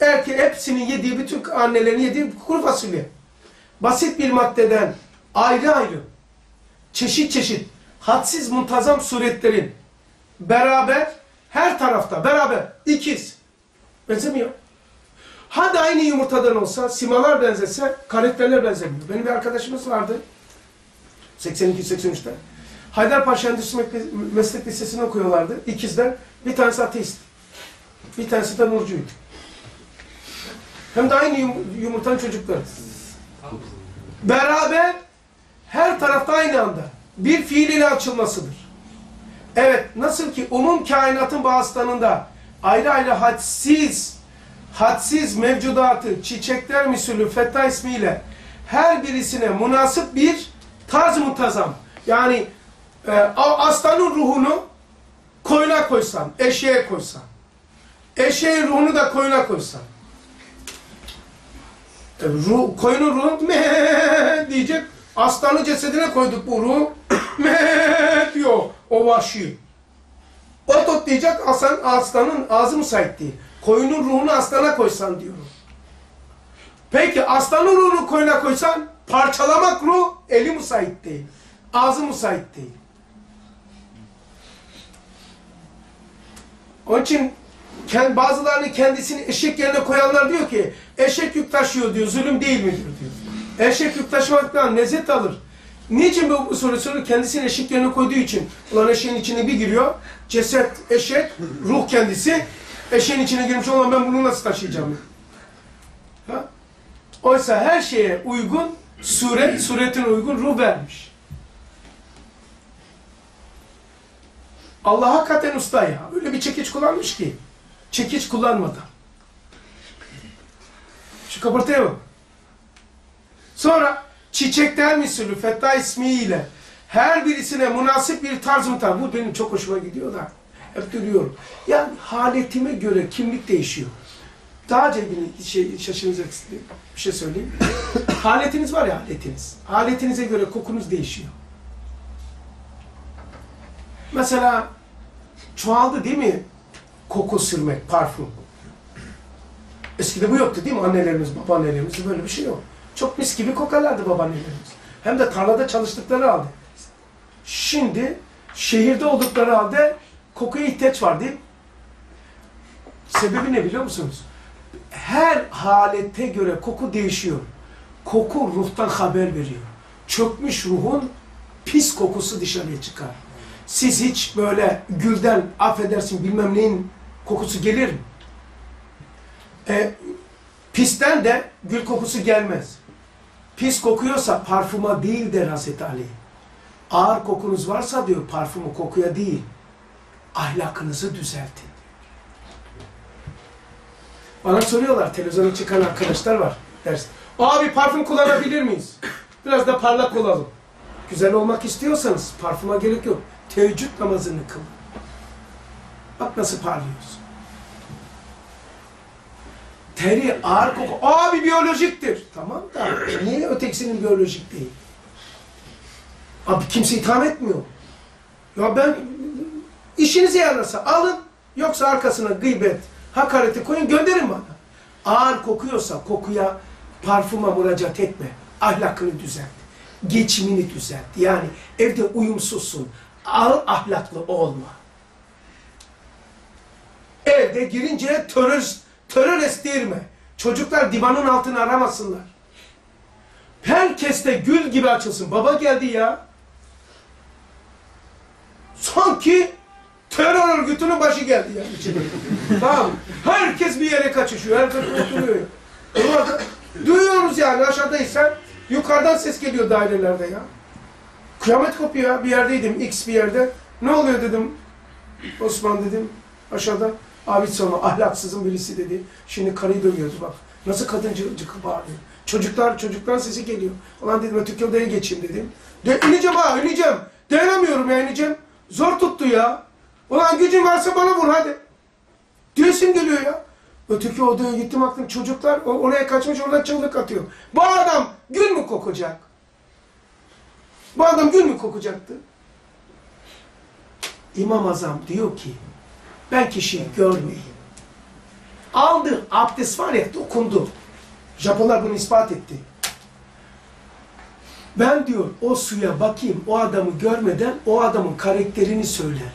Erkeğin hepsinin yediği, bütün annelerin yediği kuru fasulye. Basit bir maddeden ayrı ayrı, çeşit çeşit, hadsiz muntazam suretlerin beraber, her tarafta beraber, ikiz. Benzemiyor. Hadi aynı yumurtadan olsa, simalar benzese, karakterler benzemiyor. Benim bir arkadaşımız vardı. 82-83'te. Haydarpaşa Endüstri Meslek Lisesi'ni okuyorlardı. İkizler. Bir tanesi ateist. Bir tanesi de nurcuydu. Hem de aynı yumurtanın çocukları. Beraber her tarafta aynı anda bir fiil ile açılmasıdır. Evet, nasıl ki umum kainatın bağıstanında ayrı ayrı hadsiz, hadsiz mevcudatı, çiçekler misulü Fetta ismiyle her birisine münasip bir tarz muntazam. Yani e, aslanın ruhunu koyuna koysan, eşeğe koysan, eşeğin ruhunu da koyuna koysan, e, ruh, koyunun ruhunu me diyecek, aslanın cesedine koyduk bu ruhu, me diyor o vahşi. O tut diyecek, aslan, aslanın ağzı müsait değil. Koyunun ruhunu aslana koysan diyorum. Peki aslanın ruhunu koyuna koysan, parçalamak ruh eli müsait değil. Ağzı müsait değil. Onun için bazılarını kendisini eşek yerine koyanlar diyor ki eşek yük taşıyor diyor, zulüm değil midir diyor. Eşek yük taşımaktan lezzet alır. Niçin bu, soru soru? Kendisini eşek yerine koyduğu için. Ulan eşeğin içine bir giriyor, ceset eşek, ruh kendisi. Eşeğin içine girmiş olan ben bunu nasıl taşıyacağım? Ha? Oysa her şeye uygun, suret, suretin uygun ruh vermiş. Allah hakikaten usta ya. Öyle bir çekiç kullanmış ki. Çekiç kullanmadan. Şu kabartıya bak. Sonra çiçekler misilü Fetta ismiyle her birisine münasip bir tarz mı tarz. Bu benim çok hoşuma gidiyor da. Hep duruyorum. Yani haletime göre kimlik değişiyor. Daha cebini şey, şaşıracak bir şey söyleyeyim. haletiniz var ya haletiniz. Haletinize göre kokunuz değişiyor. Mesela çoğaldı değil mi koku sürmek, parfüm. Eskide bu yoktu değil mi? Annelerimiz, babaannelerimiz böyle bir şey yok. Çok mis gibi kokarlardı babaannelerimiz. Hem de tarlada çalıştıkları halde. Şimdi şehirde oldukları halde kokuya ihtiyaç var değil? Sebebi ne biliyor musunuz? Her halete göre koku değişiyor. Koku ruhtan haber veriyor. Çökmüş ruhun pis kokusu dışarıya çıkar. Siz hiç böyle gülden affedersin bilmem neyin kokusu gelir mi? E, pisten de gül kokusu gelmez. Pis kokuyorsa parfuma değil der Hazreti Ali. Ağır kokunuz varsa diyor parfümü kokuya değil, ahlakınızı düzeltin. Bana soruyorlar, televizyona çıkan arkadaşlar var dersin. Abi parfüm kullanabilir miyiz? Biraz da parlak olalım. Güzel olmak istiyorsanız parfüme gerek yok. Teheccüd namazını kıl. Bak nasıl parlıyorsun. Teri, ağır koku. Abi biyolojiktir. Tamam da niye ötekisinin biyolojik değil? Abi kimse itham etmiyor. Ya ben işinize yararsa alın yoksa arkasına gıybet, hakareti koyun gönderin bana. Ağır kokuyorsa kokuya parfüme müracaat etme. Ahlakını düzelt. Geçimini düzelt. Yani evde uyumsuzsun. Ağır ahlaklı olma. Evde girince terörist Terör estirme. Çocuklar divanın altını aramasınlar. Herkes de gül gibi açılsın. Baba geldi ya. Sanki terör örgütünün başı geldi ya içine. tamam. Herkes bir yere kaçışıyor. Herkes oturuyor. Duyuyoruz yani aşağıdaysan yukarıdan ses geliyor dairelerde ya. Kıyamet kopuyor Bir yerdeydim X bir yerde. Ne oluyor dedim. Osman dedim aşağıda. Abi sonra ahlaksızın birisi dedi. Şimdi karıyı dövüyordu bak. Nasıl kadıncı cıkı bağırıyor. Çocuklar, çocuklar sesi geliyor. Ulan dedim öteki yoldan geçeyim dedim. De, ineceğim ha ineceğim. Dayanamıyorum ya ineceğim. Zor tuttu ya. Ulan gücün varsa bana vur hadi. Diyorsun geliyor ya. Öteki odaya gittim aklım çocuklar oraya kaçmış orada çığlık atıyor. Bu adam gül mü kokacak? Bu adam gül mü kokacaktı? İmam Azam diyor ki ben kişiyi görmeyeyim. Aldı, abdest var ya dokundu. Japonlar bunu ispat etti. Ben diyor o suya bakayım, o adamı görmeden o adamın karakterini söyler.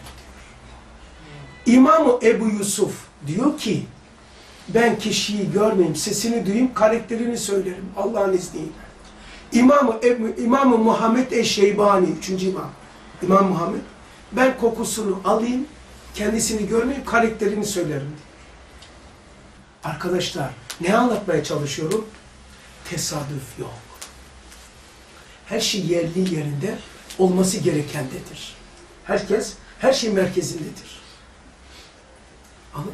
İmam Ebu Yusuf diyor ki, ben kişiyi görmeyeyim, sesini duyayım, karakterini söylerim Allah'ın izniyle. İmam Ebu, İmam Muhammed Eşşeybani, üçüncü imam, İmam Muhammed, ben kokusunu alayım, kendisini görmeyip karakterini söylerim. Arkadaşlar ne anlatmaya çalışıyorum? Tesadüf yok. Her şey yerli yerinde olması gerekendedir. Herkes Her şey merkezindedir. Ama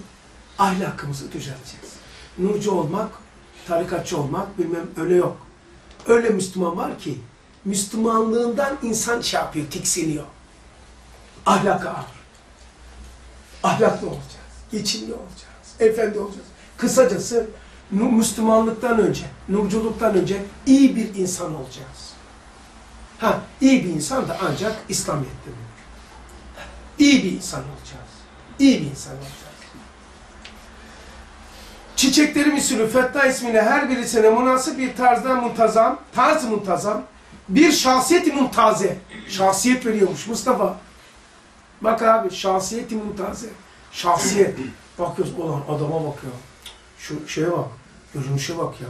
ahlakımızı düzelteceğiz. Nurcu olmak, tarikatçı olmak bilmem öyle yok. Öyle Müslüman var ki Müslümanlığından insan şey yapıyor, tiksiniyor. Ahlaka ağır. Ahlaklı olacağız, geçimli olacağız, efendi olacağız. Kısacası Müslümanlıktan önce, nurculuktan önce iyi bir insan olacağız. Ha, iyi bir insan da ancak İslamiyet'te olur. İyi bir insan olacağız. İyi bir insan olacağız. Çiçekleri misülü Fetta ismine her birisine münasip bir tarzda muntazam, tarz muntazam, bir şahsiyet-i mumtaze. Şahsiyet veriyormuş Mustafa. Bak abi şahsiyet-i mumtaze. Şahsiyet. Bakıyoruz olan adama bakıyor. Şu şeye bak. Görünüşe bak ya.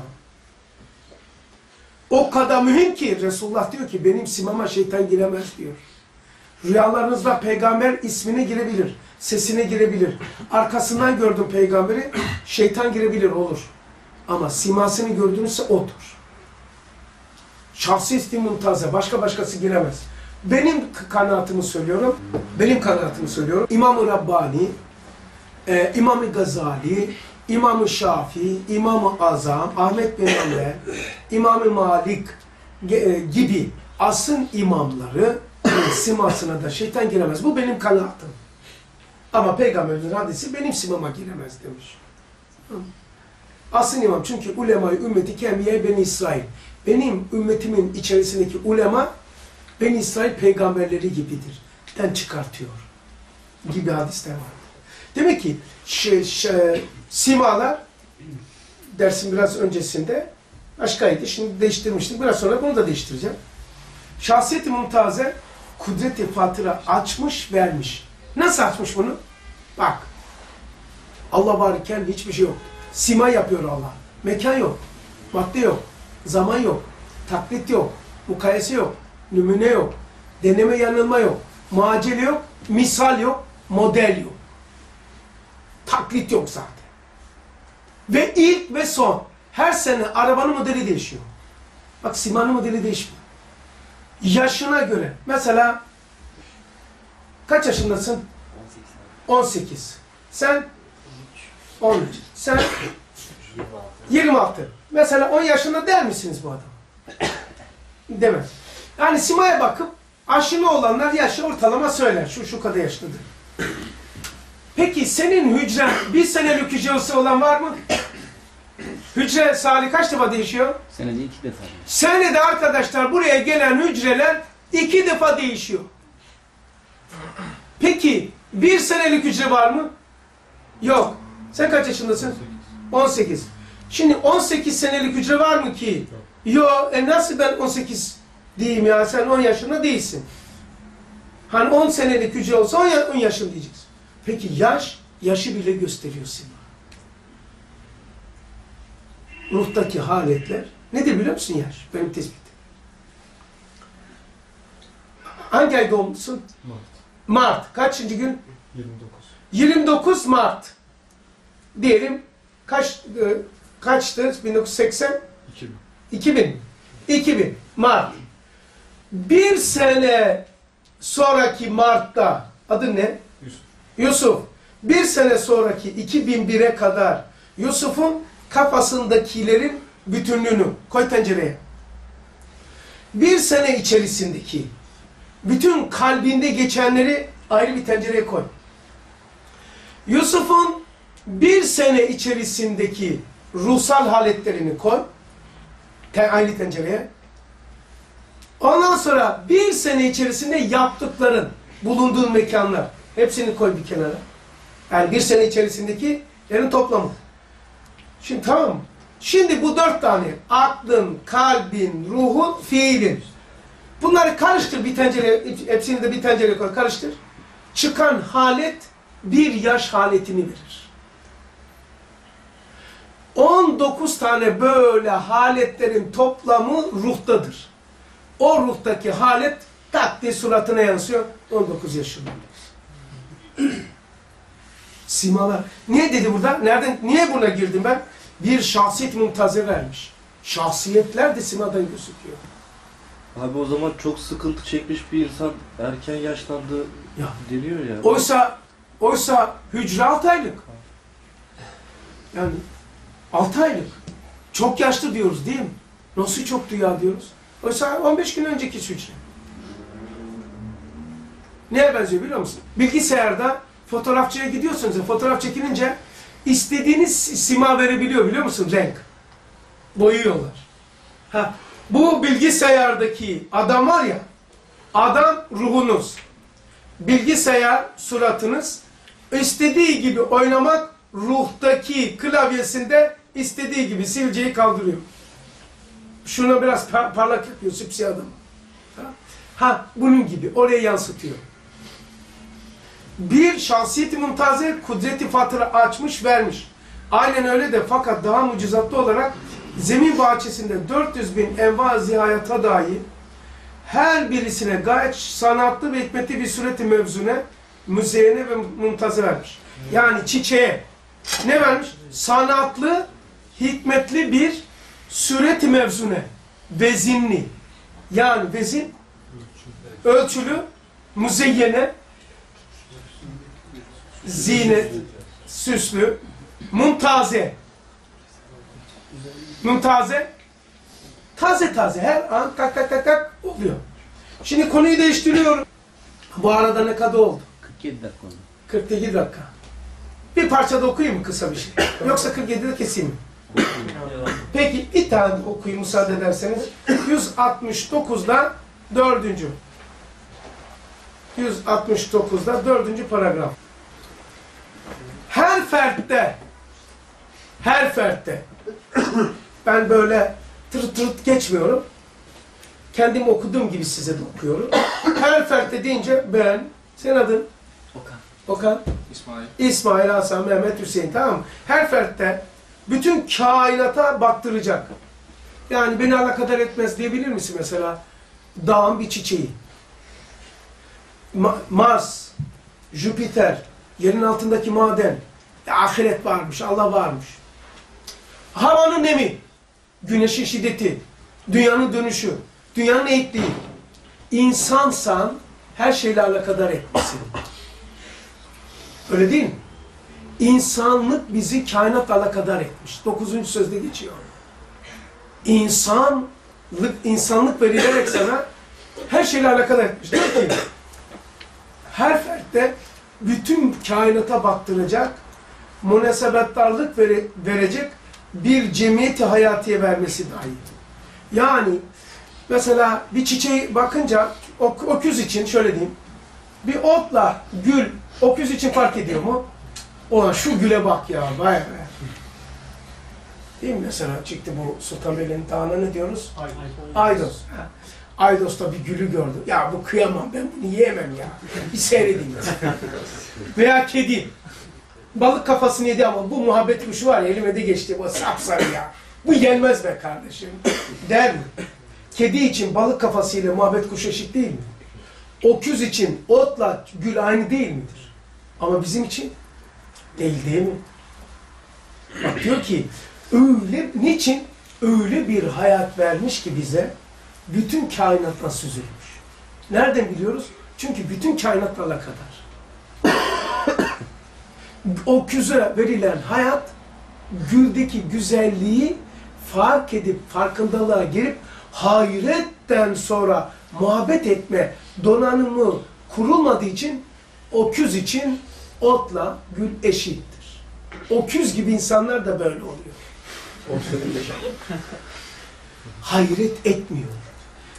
O kadar mühim ki Resulullah diyor ki benim simama şeytan giremez diyor. Rüyalarınızda peygamber ismine girebilir. Sesine girebilir. Arkasından gördüm peygamberi. Şeytan girebilir olur. Ama simasını gördüğünüzse odur. Şahsi istim mumtaze. Başka başkası giremez. Benim kanaatimi söylüyorum. Benim kanaatimi söylüyorum. İmam-ı Rabbani, e, İmam-ı Gazali, İmam-ı Şafii, İmam-ı Azam, Ahmet bin Amr, İmam-ı Malik e, gibi asın imamları simasına da şeytan giremez. Bu benim kanaatim. Ama peygamberin hadisi benim simama giremez demiş. Asıl imam çünkü ulemayı ümmeti kemiye beni İsrail. Benim ümmetimin içerisindeki ulema beni İsrail peygamberleri gibidir. Den çıkartıyor. Gibi hadisler var. Demek ki şey, şey, simalar dersin biraz öncesinde başkaydı. Şimdi değiştirmiştim. Biraz sonra bunu da değiştireceğim. Şahsiyet-i Mumtaze kudret-i fatıra açmış vermiş. Nasıl açmış bunu? Bak. Allah varken hiçbir şey yok. Sima yapıyor Allah. Mekan yok. Madde yok. Zaman yok. Taklit yok. Mukayese yok. Numune yok. Deneme yanılma yok. Macele yok. Misal yok. Model yok. Taklit yok zaten. Ve ilk ve son. Her sene arabanın modeli değişiyor. Bak simanın modeli değişmiyor. Yaşına göre. Mesela kaç yaşındasın? 18. Sen 13. Sen 26. Mesela 10 yaşında der misiniz bu adam? Demez. Yani simaya bakıp aşılı olanlar yaşı ortalama söyler. Şu şu kadar yaşlıdır. Peki senin hücren bir senelik hücresi olan var mı? Hücre sali kaç defa değişiyor? Senede iki defa. Senede arkadaşlar buraya gelen hücreler iki defa değişiyor. Peki bir senelik hücre var mı? Yok. Sen kaç yaşındasın? 18. Şimdi 18 senelik hücre var mı ki? Yok. E nasıl ben 18 diyeyim ya? Sen 10 yaşında değilsin. Hani 10 senelik hücre olsa 10 yaşında diyeceksin. Peki yaş, yaşı bile gösteriyor sima. Ruhtaki haletler nedir biliyor musun yaş? Benim tespitim. Hangi ay doğumlusun? Mart. Mart. Kaçıncı gün? 29. 29 Mart. Diyelim kaç e, kaçtı? 1980 2000. 2000. 2000 Mart. Bir sene sonraki Mart'ta adı ne? Yusuf. Yusuf. Bir sene sonraki 2001'e kadar Yusuf'un kafasındakilerin bütünlüğünü koy tencereye. Bir sene içerisindeki bütün kalbinde geçenleri ayrı bir tencereye koy. Yusuf'un bir sene içerisindeki ruhsal haletlerini koy. Te aynı tencereye. Ondan sonra bir sene içerisinde yaptıkların, bulunduğun mekanlar, hepsini koy bir kenara. Yani bir sene içerisindeki yerin toplamı. Şimdi tamam? Şimdi bu dört tane, aklın, kalbin, ruhun, fiilin. Bunları karıştır bir tencere, hepsini de bir tencereye koy, karıştır. Çıkan halet bir yaş haletini verir. 19 tane böyle haletlerin toplamı ruhtadır. O ruhtaki halet tak diye suratına yansıyor. 19 yaşında. Simalar. Niye dedi burada? Nereden? Niye buna girdim ben? Bir şahsiyet mumtaze vermiş. Şahsiyetler de simadan gözüküyor. Abi o zaman çok sıkıntı çekmiş bir insan erken yaşlandı Ya. deniyor ya. Oysa oysa hücre 6 aylık. Yani 6 aylık. Çok yaşlı diyoruz değil mi? Nasıl çok ya diyoruz? Oysa 15 gün önceki hücre. Neye benziyor biliyor musun? Bilgisayarda fotoğrafçıya gidiyorsunuz fotoğraf çekilince istediğiniz sima verebiliyor biliyor musun? Renk. Boyuyorlar. Ha, bu bilgisayardaki adam var ya, adam ruhunuz bilgisayar suratınız istediği gibi oynamak ruhtaki klavyesinde istediği gibi silceyi kaldırıyor. Şuna biraz par- parlak yapıyor sipsiyah adam. Ha? bunun gibi oraya yansıtıyor. Bir şahsiyeti mumtaze kudreti fatıra açmış vermiş. Aynen öyle de fakat daha mucizatlı olarak zemin bahçesinde 400 bin enva zihayata dair her birisine gayet sanatlı ve hikmetli bir sureti mevzune, müzeyene ve mumtazı vermiş. Yani çiçeğe ne vermiş? Sanatlı, hikmetli bir sureti mevzune, vezinli. Yani vezin, ölçülü, müzeyyene, zinet, süslü, mumtaze. Mumtaze, taze taze her an tak tak tak tak oluyor. Şimdi konuyu değiştiriyorum. Bu arada ne kadar oldu? 47 dakika oldu. 47 dakika. Bir parça da okuyayım mı kısa bir şey? Yoksa 47'de keseyim mi? Peki bir tane okuyayım müsaade ederseniz. 169'da dördüncü. 169'da dördüncü paragraf. Her fertte her fertte ben böyle tırt tırt geçmiyorum. Kendim okuduğum gibi size de okuyorum. Her fertte deyince ben, senin adın Okan. Okan, İsmail. İsmail, Hasan, Mehmet, Hüseyin tamam mı? Her fertte bütün kainata baktıracak. Yani beni alakadar etmez diyebilir misin mesela? Dağın bir çiçeği. Ma- Mars, Jüpiter, yerin altındaki maden. Ahiret varmış, Allah varmış. Havanın nemi, güneşin şiddeti, dünyanın dönüşü, dünyanın eğitliği. İnsansan her şeyle alakadar etmesin. Öyle değil mi? İnsanlık bizi kainatla alakadar etmiş. Dokuzuncu sözde geçiyor. İnsanlık, insanlık verilerek sana her şeyle alakadar etmiş. Diyor ki, her fertte bütün kainata baktıracak, münasebettarlık vere, verecek bir cemiyeti hayatiye vermesi dahi. Yani mesela bir çiçeği bakınca ok, öküz için şöyle diyeyim, bir otla gül öküz için fark ediyor mu? Ulan şu güle bak ya, vay be. Değil mi mesela çıktı bu Sultanbeyli'nin dağına ne diyoruz? Aydos. Aydos'ta bir gülü gördü. Ya bu kıyamam ben bunu yiyemem ya. Bir seyredeyim. Veya kedi. Balık kafasını yedi ama bu muhabbet kuşu var ya elime de geçti. Bu sapsarı ya. Bu yenmez be kardeşim. Der mi? Kedi için balık kafasıyla muhabbet kuşu eşit değil mi? Oküz için otla gül aynı değil midir? Ama bizim için değil değil mi? Bak diyor ki öyle niçin öyle bir hayat vermiş ki bize bütün kainatla süzülmüş. Nereden biliyoruz? Çünkü bütün kainatla alakadar. O küze verilen hayat güldeki güzelliği fark edip farkındalığa girip hayretten sonra muhabbet etme donanımı kurulmadığı için oküz için otla gül eşittir. Oküz gibi insanlar da böyle oluyor. Hayret etmiyor.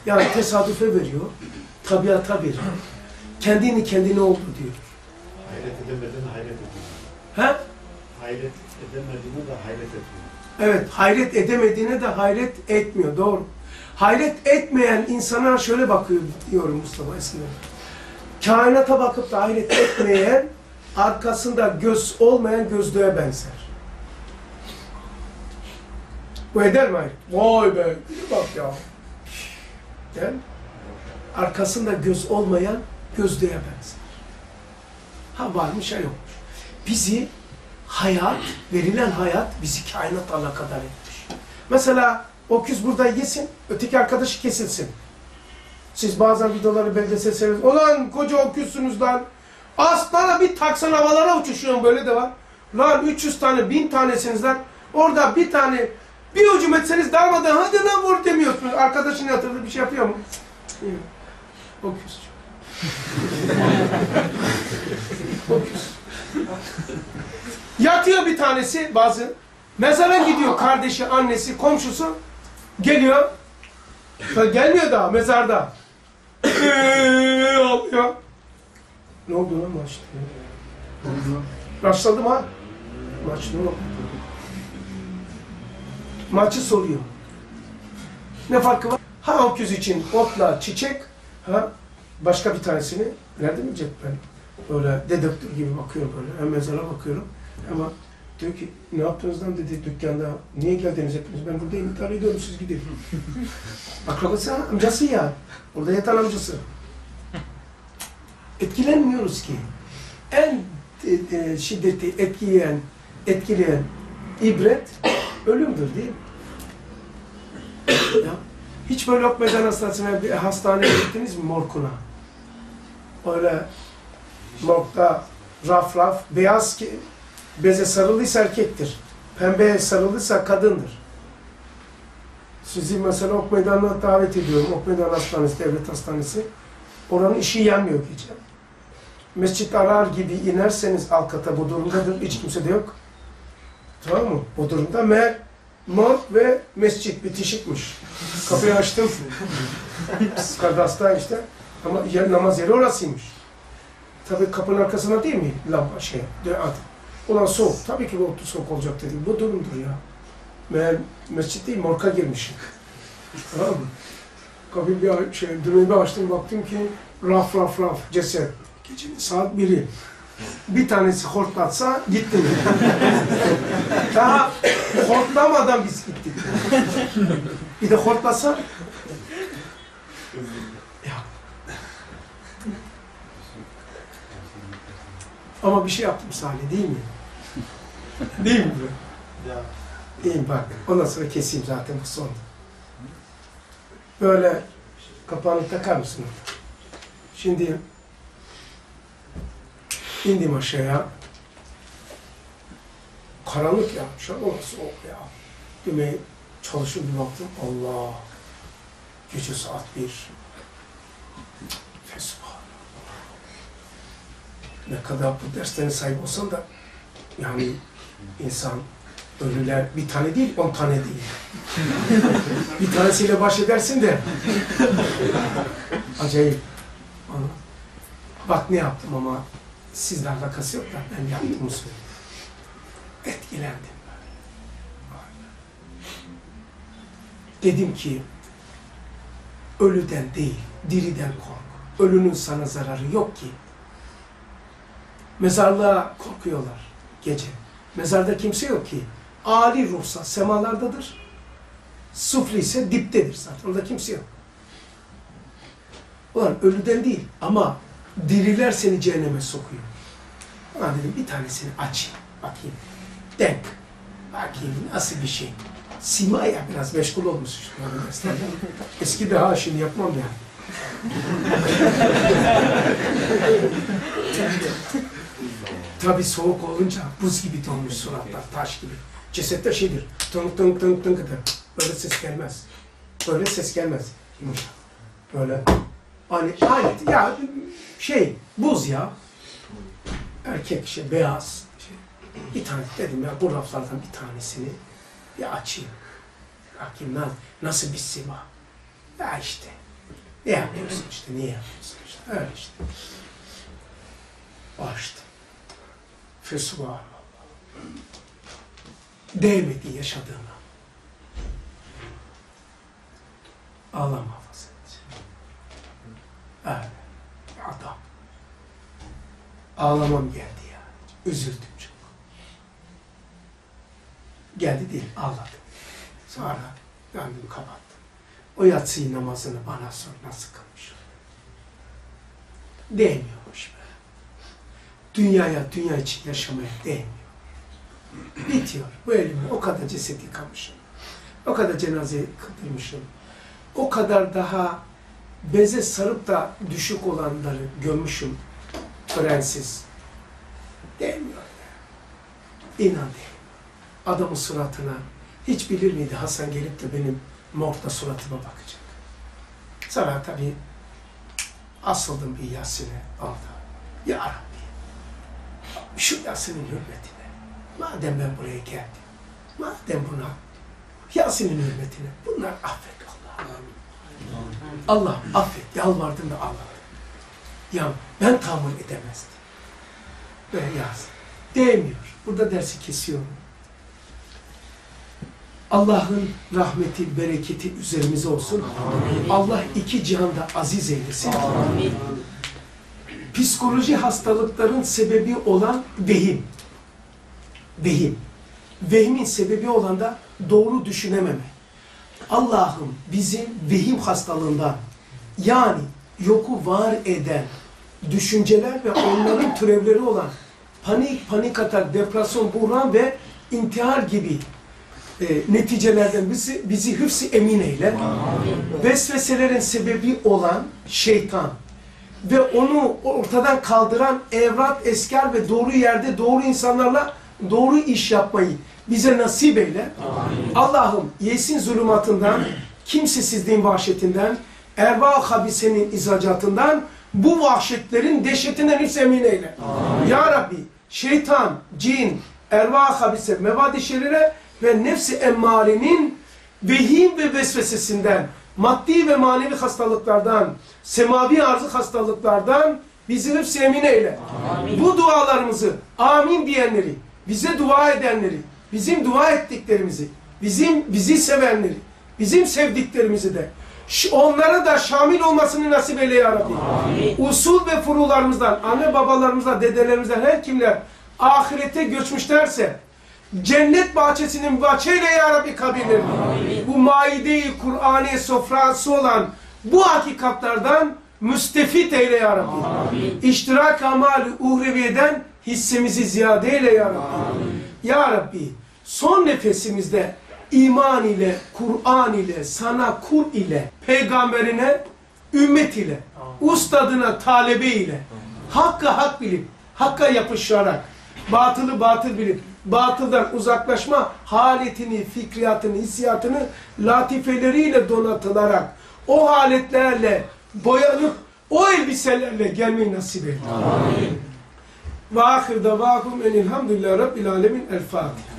Yani tesadüfe veriyor, tabiata veriyor. Kendini kendine oldu diyor. Hayret edemediğine hayret ediyor. Ha? Hayret edemediğine de hayret ediyor. Evet, hayret edemediğine de hayret etmiyor. Doğru. Hayret etmeyen insana şöyle bakıyor diyorum Mustafa eskiden. Kainata bakıp da hayret etmeyen, arkasında göz olmayan gözlüğe benzer. Bu eder mi hayret? Vay be, bir bak ya. Mi? Arkasında göz olmayan gözlüğe benzer. Ha varmış ha yokmuş. Bizi hayat, verilen hayat bizi kainatla alakadar etmiş. Mesela o küz burada yesin, öteki arkadaşı kesilsin. Siz bazen videoları belgesel seyrediyorsunuz. Ulan koca oküsünüz lan. Aslana bir taksan havalara uçuşuyorum böyle de var. Lan 300 tane, 1000 tanesiniz lan. Orada bir tane bir hücum etseniz darmadan hadi lan vur demiyorsunuz. Arkadaşın yatırdı bir şey yapıyor mu? Yok. Yatıyor bir tanesi bazı. Mezara gidiyor kardeşi, annesi, komşusu. Geliyor. Gelmiyor daha mezarda. Eee, ağlıyor. Ne oldu lan maç? Başladım ha. Maç ne oldu? Maçı soruyor. Ne farkı var? Ha öküz için otla çiçek, ha başka bir tanesini nerede mi ben? Böyle dedektör gibi bakıyorum böyle. Hem mezara bakıyorum. Ama diyor ki ne yaptınız lan dedi dükkanda. Niye geldiniz hepiniz? Ben burada intihar ediyorum siz gidin. Akrabası amcası ya. Orada yatan amcası. Etkilenmiyoruz ki. En e, e, şiddeti etkileyen, etkileyen ibret ölümdür değil mi? ya, hiç böyle ok meydan hastanesine, hastaneye gittiniz mi morkuna? Öyle morgda raf raf, beyaz ki beze sarılıysa erkektir. Pembeye sarılıysa kadındır. Sizi mesela ok meydanına davet ediyorum. Ok meydan hastanesi, devlet hastanesi. Oranın işi yanmıyor gece. Mescit arar gibi inerseniz alt kata bu durumdadır. Hiç kimse de yok. Tamam mı? Bu durumda meğer morg ve mescit bitişikmiş. Kapıyı açtım. Kardasta işte. Ama yer, namaz yeri orasıymış. Tabii kapının arkasına değil mi? Lamba şey. De, at. Ulan soğuk. Tabii ki bu soğuk olacak dedim. Bu durumdur ya. Meğer mescit değil morka girmişim. tamam mı? Kapıyı bir şey, düğmeyi bir açtım baktım ki raf raf raf ceset. Gecenin saat biri. Bir tanesi hortlatsa gittim. Daha hortlamadan biz gittik. Bir de hortlasa Ama bir şey yaptım Salih değil mi? Değil mi? Ya. Değil mi? Bak ondan sonra keseyim zaten bu son. Böyle kapağını takar mısın? Şimdi indim aşağıya. Karanlık ya. Şu an orası soğuk ya. Düğmeyi çalışır bir baktım. Allah. Gece saat bir. Fesubhanallah. Ne kadar bu derslerin sahibi olsan da yani insan ölüler bir tane değil, on tane değil. bir tanesiyle baş edersin de acayip. Bak ne yaptım ama sizle alakası yok da ben yaptığımı söyleyeyim. Etkilendim. Dedim ki ölüden değil, diriden kork. Ölünün sana zararı yok ki. Mezarlığa korkuyorlar gece. Mezarda kimse yok ki. Ali ruhsa semalardadır. Sufli ise diptedir zaten. Orada kimse yok. Ulan ölüden değil ama diriler seni cehenneme sokuyor. Ulan dedim bir tanesini açayım. Bakayım. Denk. Bakayım nasıl bir şey. Simaya biraz meşgul olmuş. Eski de ha şimdi yapmam yani. Tabii soğuk olunca buz gibi donmuş suratlar, taş gibi. Cesetler şeydir, tınk tınk tınk tınk eder. Böyle ses gelmez. Böyle ses gelmez. Yumuşak. Böyle. Hani alet ya şey buz ya. Erkek şey beyaz. Şey. Bir tane dedim ya bu raflardan bir tanesini bir açayım. Bakayım nasıl, bir sima. Ya işte. Ne yapıyorsun işte, niye yapıyorsun işte. Öyle işte. Açtım. Fesubhanallah. Değmedi yaşadığına. Allah muhafaza etsin. Evet. Adam. Ağlamam geldi ya. Üzüldüm çok. Geldi değil, ağladım. Sonra döndüm kapattım. O yatsı namazını bana sor nasıl kılmış. Değmiyormuş be. Dünyaya, dünya için yaşamaya değmiyor. Bitiyor. Bu elimi o kadar ceset yıkamışım. O kadar cenaze kıldırmışım. O kadar daha beze sarıp da düşük olanları gömmüşüm öğrensiz. Demiyor. İnan değil. Adamın suratına hiç bilir miydi Hasan gelip de benim morgda suratıma bakacak. Sonra tabii asıldım bir Yasin'e aldı. Ya Rabbi, şu Yasin'in hürmetine, madem ben buraya geldim, madem buna, Yasin'in hürmetine, bunlar affet Allah'ım. Allah affet, yalvardım da ağladım. Ya ben tahammül edemezdim. Ve yaz. Değmiyor. Burada dersi kesiyorum. Allah'ın rahmeti, bereketi üzerimize olsun. Allah iki cihanda aziz eylesin. Psikoloji hastalıkların sebebi olan vehim. Vehim. Vehimin sebebi olan da doğru düşünememe. Allah'ım bizi vehim hastalığından yani yoku var eden düşünceler ve onların türevleri olan panik, panik atak, depresyon, buhran ve intihar gibi e, neticelerden bizi, bizi hıfz emin eyle. Vesveselerin sebebi olan şeytan ve onu ortadan kaldıran evrat, esker ve doğru yerde doğru insanlarla doğru iş yapmayı bize nasip eyle. Allah'ım yesin zulümatından, kimsesizliğin vahşetinden, erva habisenin izacatından, bu vahşetlerin dehşetinden hiç emin eyle. Ya Rabbi, şeytan, cin, erva habise, mevadi şerire ve nefsi emmarenin vehim ve vesvesesinden, maddi ve manevi hastalıklardan, semavi arzı hastalıklardan bizi hepsi emin eyle. Bu dualarımızı amin diyenleri, bize dua edenleri, bizim dua ettiklerimizi, bizim bizi sevenleri, bizim sevdiklerimizi de onlara da şamil olmasını nasip eyle ya Rabbi. Usul ve furularımızdan, anne babalarımızdan, dedelerimizden her kimler ahirete göçmüşlerse cennet bahçesinin bahçeyle ya Rabbi kabirlerini. Bu maide-i Kur'ani sofrası olan bu hakikatlardan müstefit eyle ya Rabbi. İştirak amali uhreviyeden hissemizi ziyade eyle ya Rabbi. Ya Rabbi son nefesimizde iman ile, Kur'an ile, sana kul ile, peygamberine, ümmet ile, ustadına, talebe ile, hakkı hak bilip, hakka yapışarak, batılı batıl bilip, batıldan uzaklaşma haletini, fikriyatını, hissiyatını latifeleriyle donatılarak, o haletlerle boyanıp, o elbiselerle gelmeyi nasip eyle. Ve ahir davahum enilhamdülillahi rabbil alemin. El Fatiha.